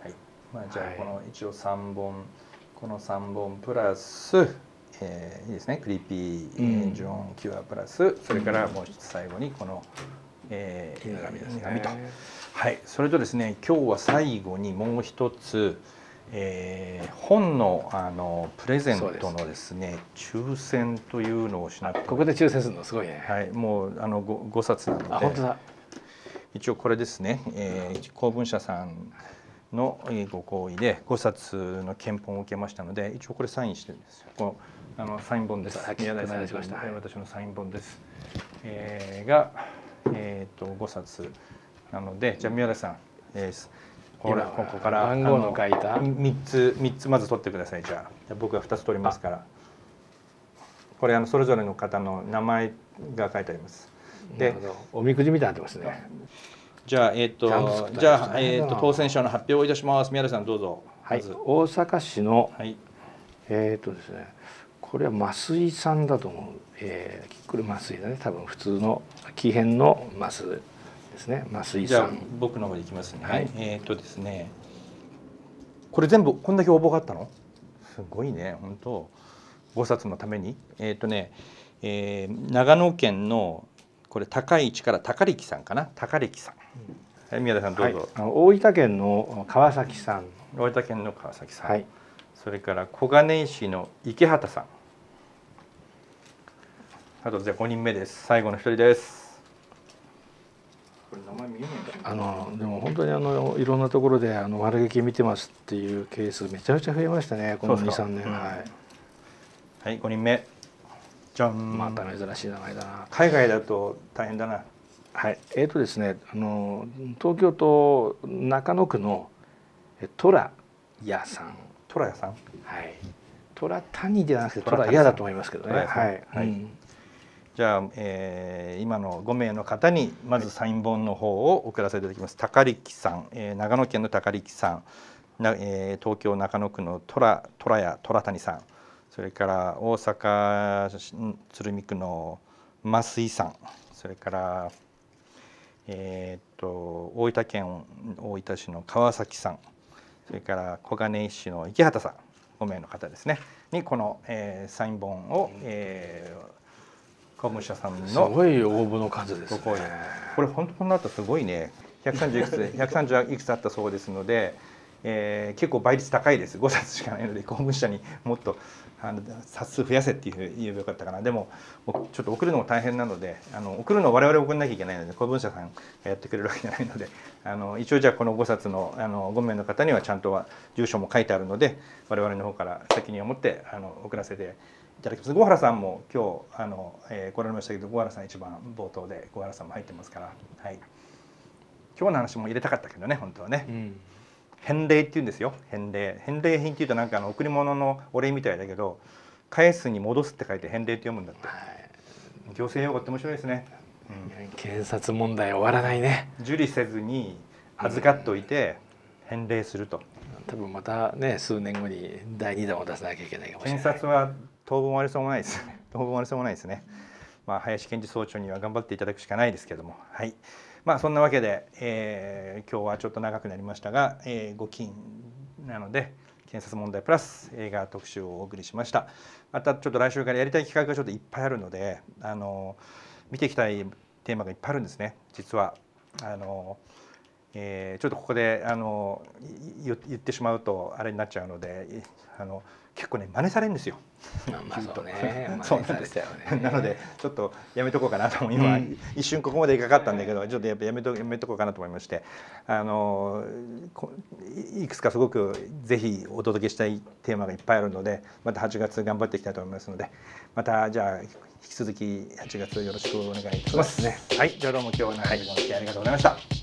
B: はい、まあ、じゃあこの一応3本、この3本プラス、えー、いいですね。クリーピー、うん、ジョンキュアプラスそれからもう一つ最後にこの、えー、犬神ですね。と。はい。それとですね今日は最後にもう一つ、えー、本のあのプレゼントのですね抽選というのをしなくて。
C: ここで抽選するの？すごいね。
B: はいもうあの 5, 5冊なので。
C: 本当だ。
B: 一応これですね、えー、公文社さんのご好意で5冊の憲法を受けましたので一応これサインしてるんですよ。このあのサイン本です。
C: 宮台さんました、
B: 私のサイン本です、えー、が、えーと、と5冊なのでじゃあ宮台さん、えー、
C: ほらここから番号の書いた。
B: 3つ3つまず取ってくださいじゃあ。僕は2つ取りますから。これあのそれぞれの方の名前が書いてあります。
C: でおみくじみたいになってますね。
B: じゃあえっ、ー、とじゃあ、えーと、当選者の発表をいたします。宮田さんどうぞ。
C: はい、大阪市の、はい、えっ、ー、とですねこれは増井さんだと思う、えー、これ増井だね。多分普通の木偏の増ですね。増井さん
B: 僕の方でいきますね、はい、えっ、ー、とですね。これ全部こんだけ応募があったの？すごいね。本当。5冊のために？えっ、ー、とね、えー、長野県のこれ高い位置から高力さんかな？高力さん、はい、宮田さんどうぞ、
C: はい、大分県の川崎さん。
B: 大分県の川崎さん、はい、それから小金井市の池畑さん。あとじゃあ5人目です。最後の一人です
C: あのでも本当にあのいろんなところであの悪劇見てますっていうケースめちゃめちゃ増えましたねこの23年、うん、はい、
B: はい、5人目。じゃん。
C: また珍しい名前だな。
B: 海外だと大変だな。
C: はい。えーとですねあの東京都中野区の虎屋さん。
B: 虎屋さん？
C: はい。虎谷ではなくて虎屋だと思いますけどね。はい、はい、うん
B: じゃあ、えー、今の5名の方にまずサイン本の方を送らせていただきます。高力さん、えー、長野県の高力さん、なえー、東京中野区の虎虎屋虎谷さん、それから大阪鶴見区の増井さん、それからえー、っと大分県大分市の川崎さん、それから小金井市の池畑さん、5名の方ですね。にこの、えー、サイン本を、えー、株務者さんのす
C: ごい応募の数ですね。
B: これ本当この後すごいね。130いくつ *laughs* 130いくつあったそうですので、えー、結構倍率高いです。5冊しかないので公務者にもっとあの冊数増やせっていうふうに言えばよかったかな。でもちょっと送るのも大変なのであの送るのを我々送らなきゃいけないので公文社さんがやってくれるわけじゃないのであの一応じゃあこの5冊のあの5名の方にはちゃんとは住所も書いてあるので我々の方から責任を持ってあの送らせていただきます。小原さんも今日あの、えー、来られましたけど小原さん一番冒頭で小原さんも入ってますから、はい、今日の話も入れたかったけどね本当はね、うん、返礼って言うんですよ。返礼。返礼品っていうとなんかあの贈り物のお礼みたいだけど返すに戻すって書いて返礼って読むんだって、はい、行政用語って面白いですね、
C: うん、検察問題終わらないね。
B: 受理せずに預かっておいて返礼すると、
C: 多分またね数年後に第2弾を出さなきゃいけないかもしれない。
B: 検察は当分終わりそうもないですね。*laughs* 当分終わりそうもないですね。まあ林検事総長には頑張っていただくしかないですけども。はい。まあそんなわけで、えー、今日はちょっと長くなりましたが、えー、ご金なので検察問題プラス映画特集をお送りしました。またちょっと来週からやりたい企画がちょっといっぱいあるのであの見ていきたいテーマがいっぱいあるんですね。実はあのえー、ちょっとここであの言ってしまうとあれになっちゃうのであの結構ね真似されるんですよ。
C: まあそうね。
B: そうなんですよね。なのでちょっとやめとこうかなと思今、うん、一瞬ここまでいかかったんだけどちょっとやっぱやめとやめとこうかなと思いましてあのいくつかすごくぜひお届けしたいテーマがいっぱいあるのでまた8月頑張っていきたいと思いますのでまたじゃあ引き続き8月よろしくお願いいたします。ね、はいじゃあどうも今日は長い時間お付き合いありがとうございました。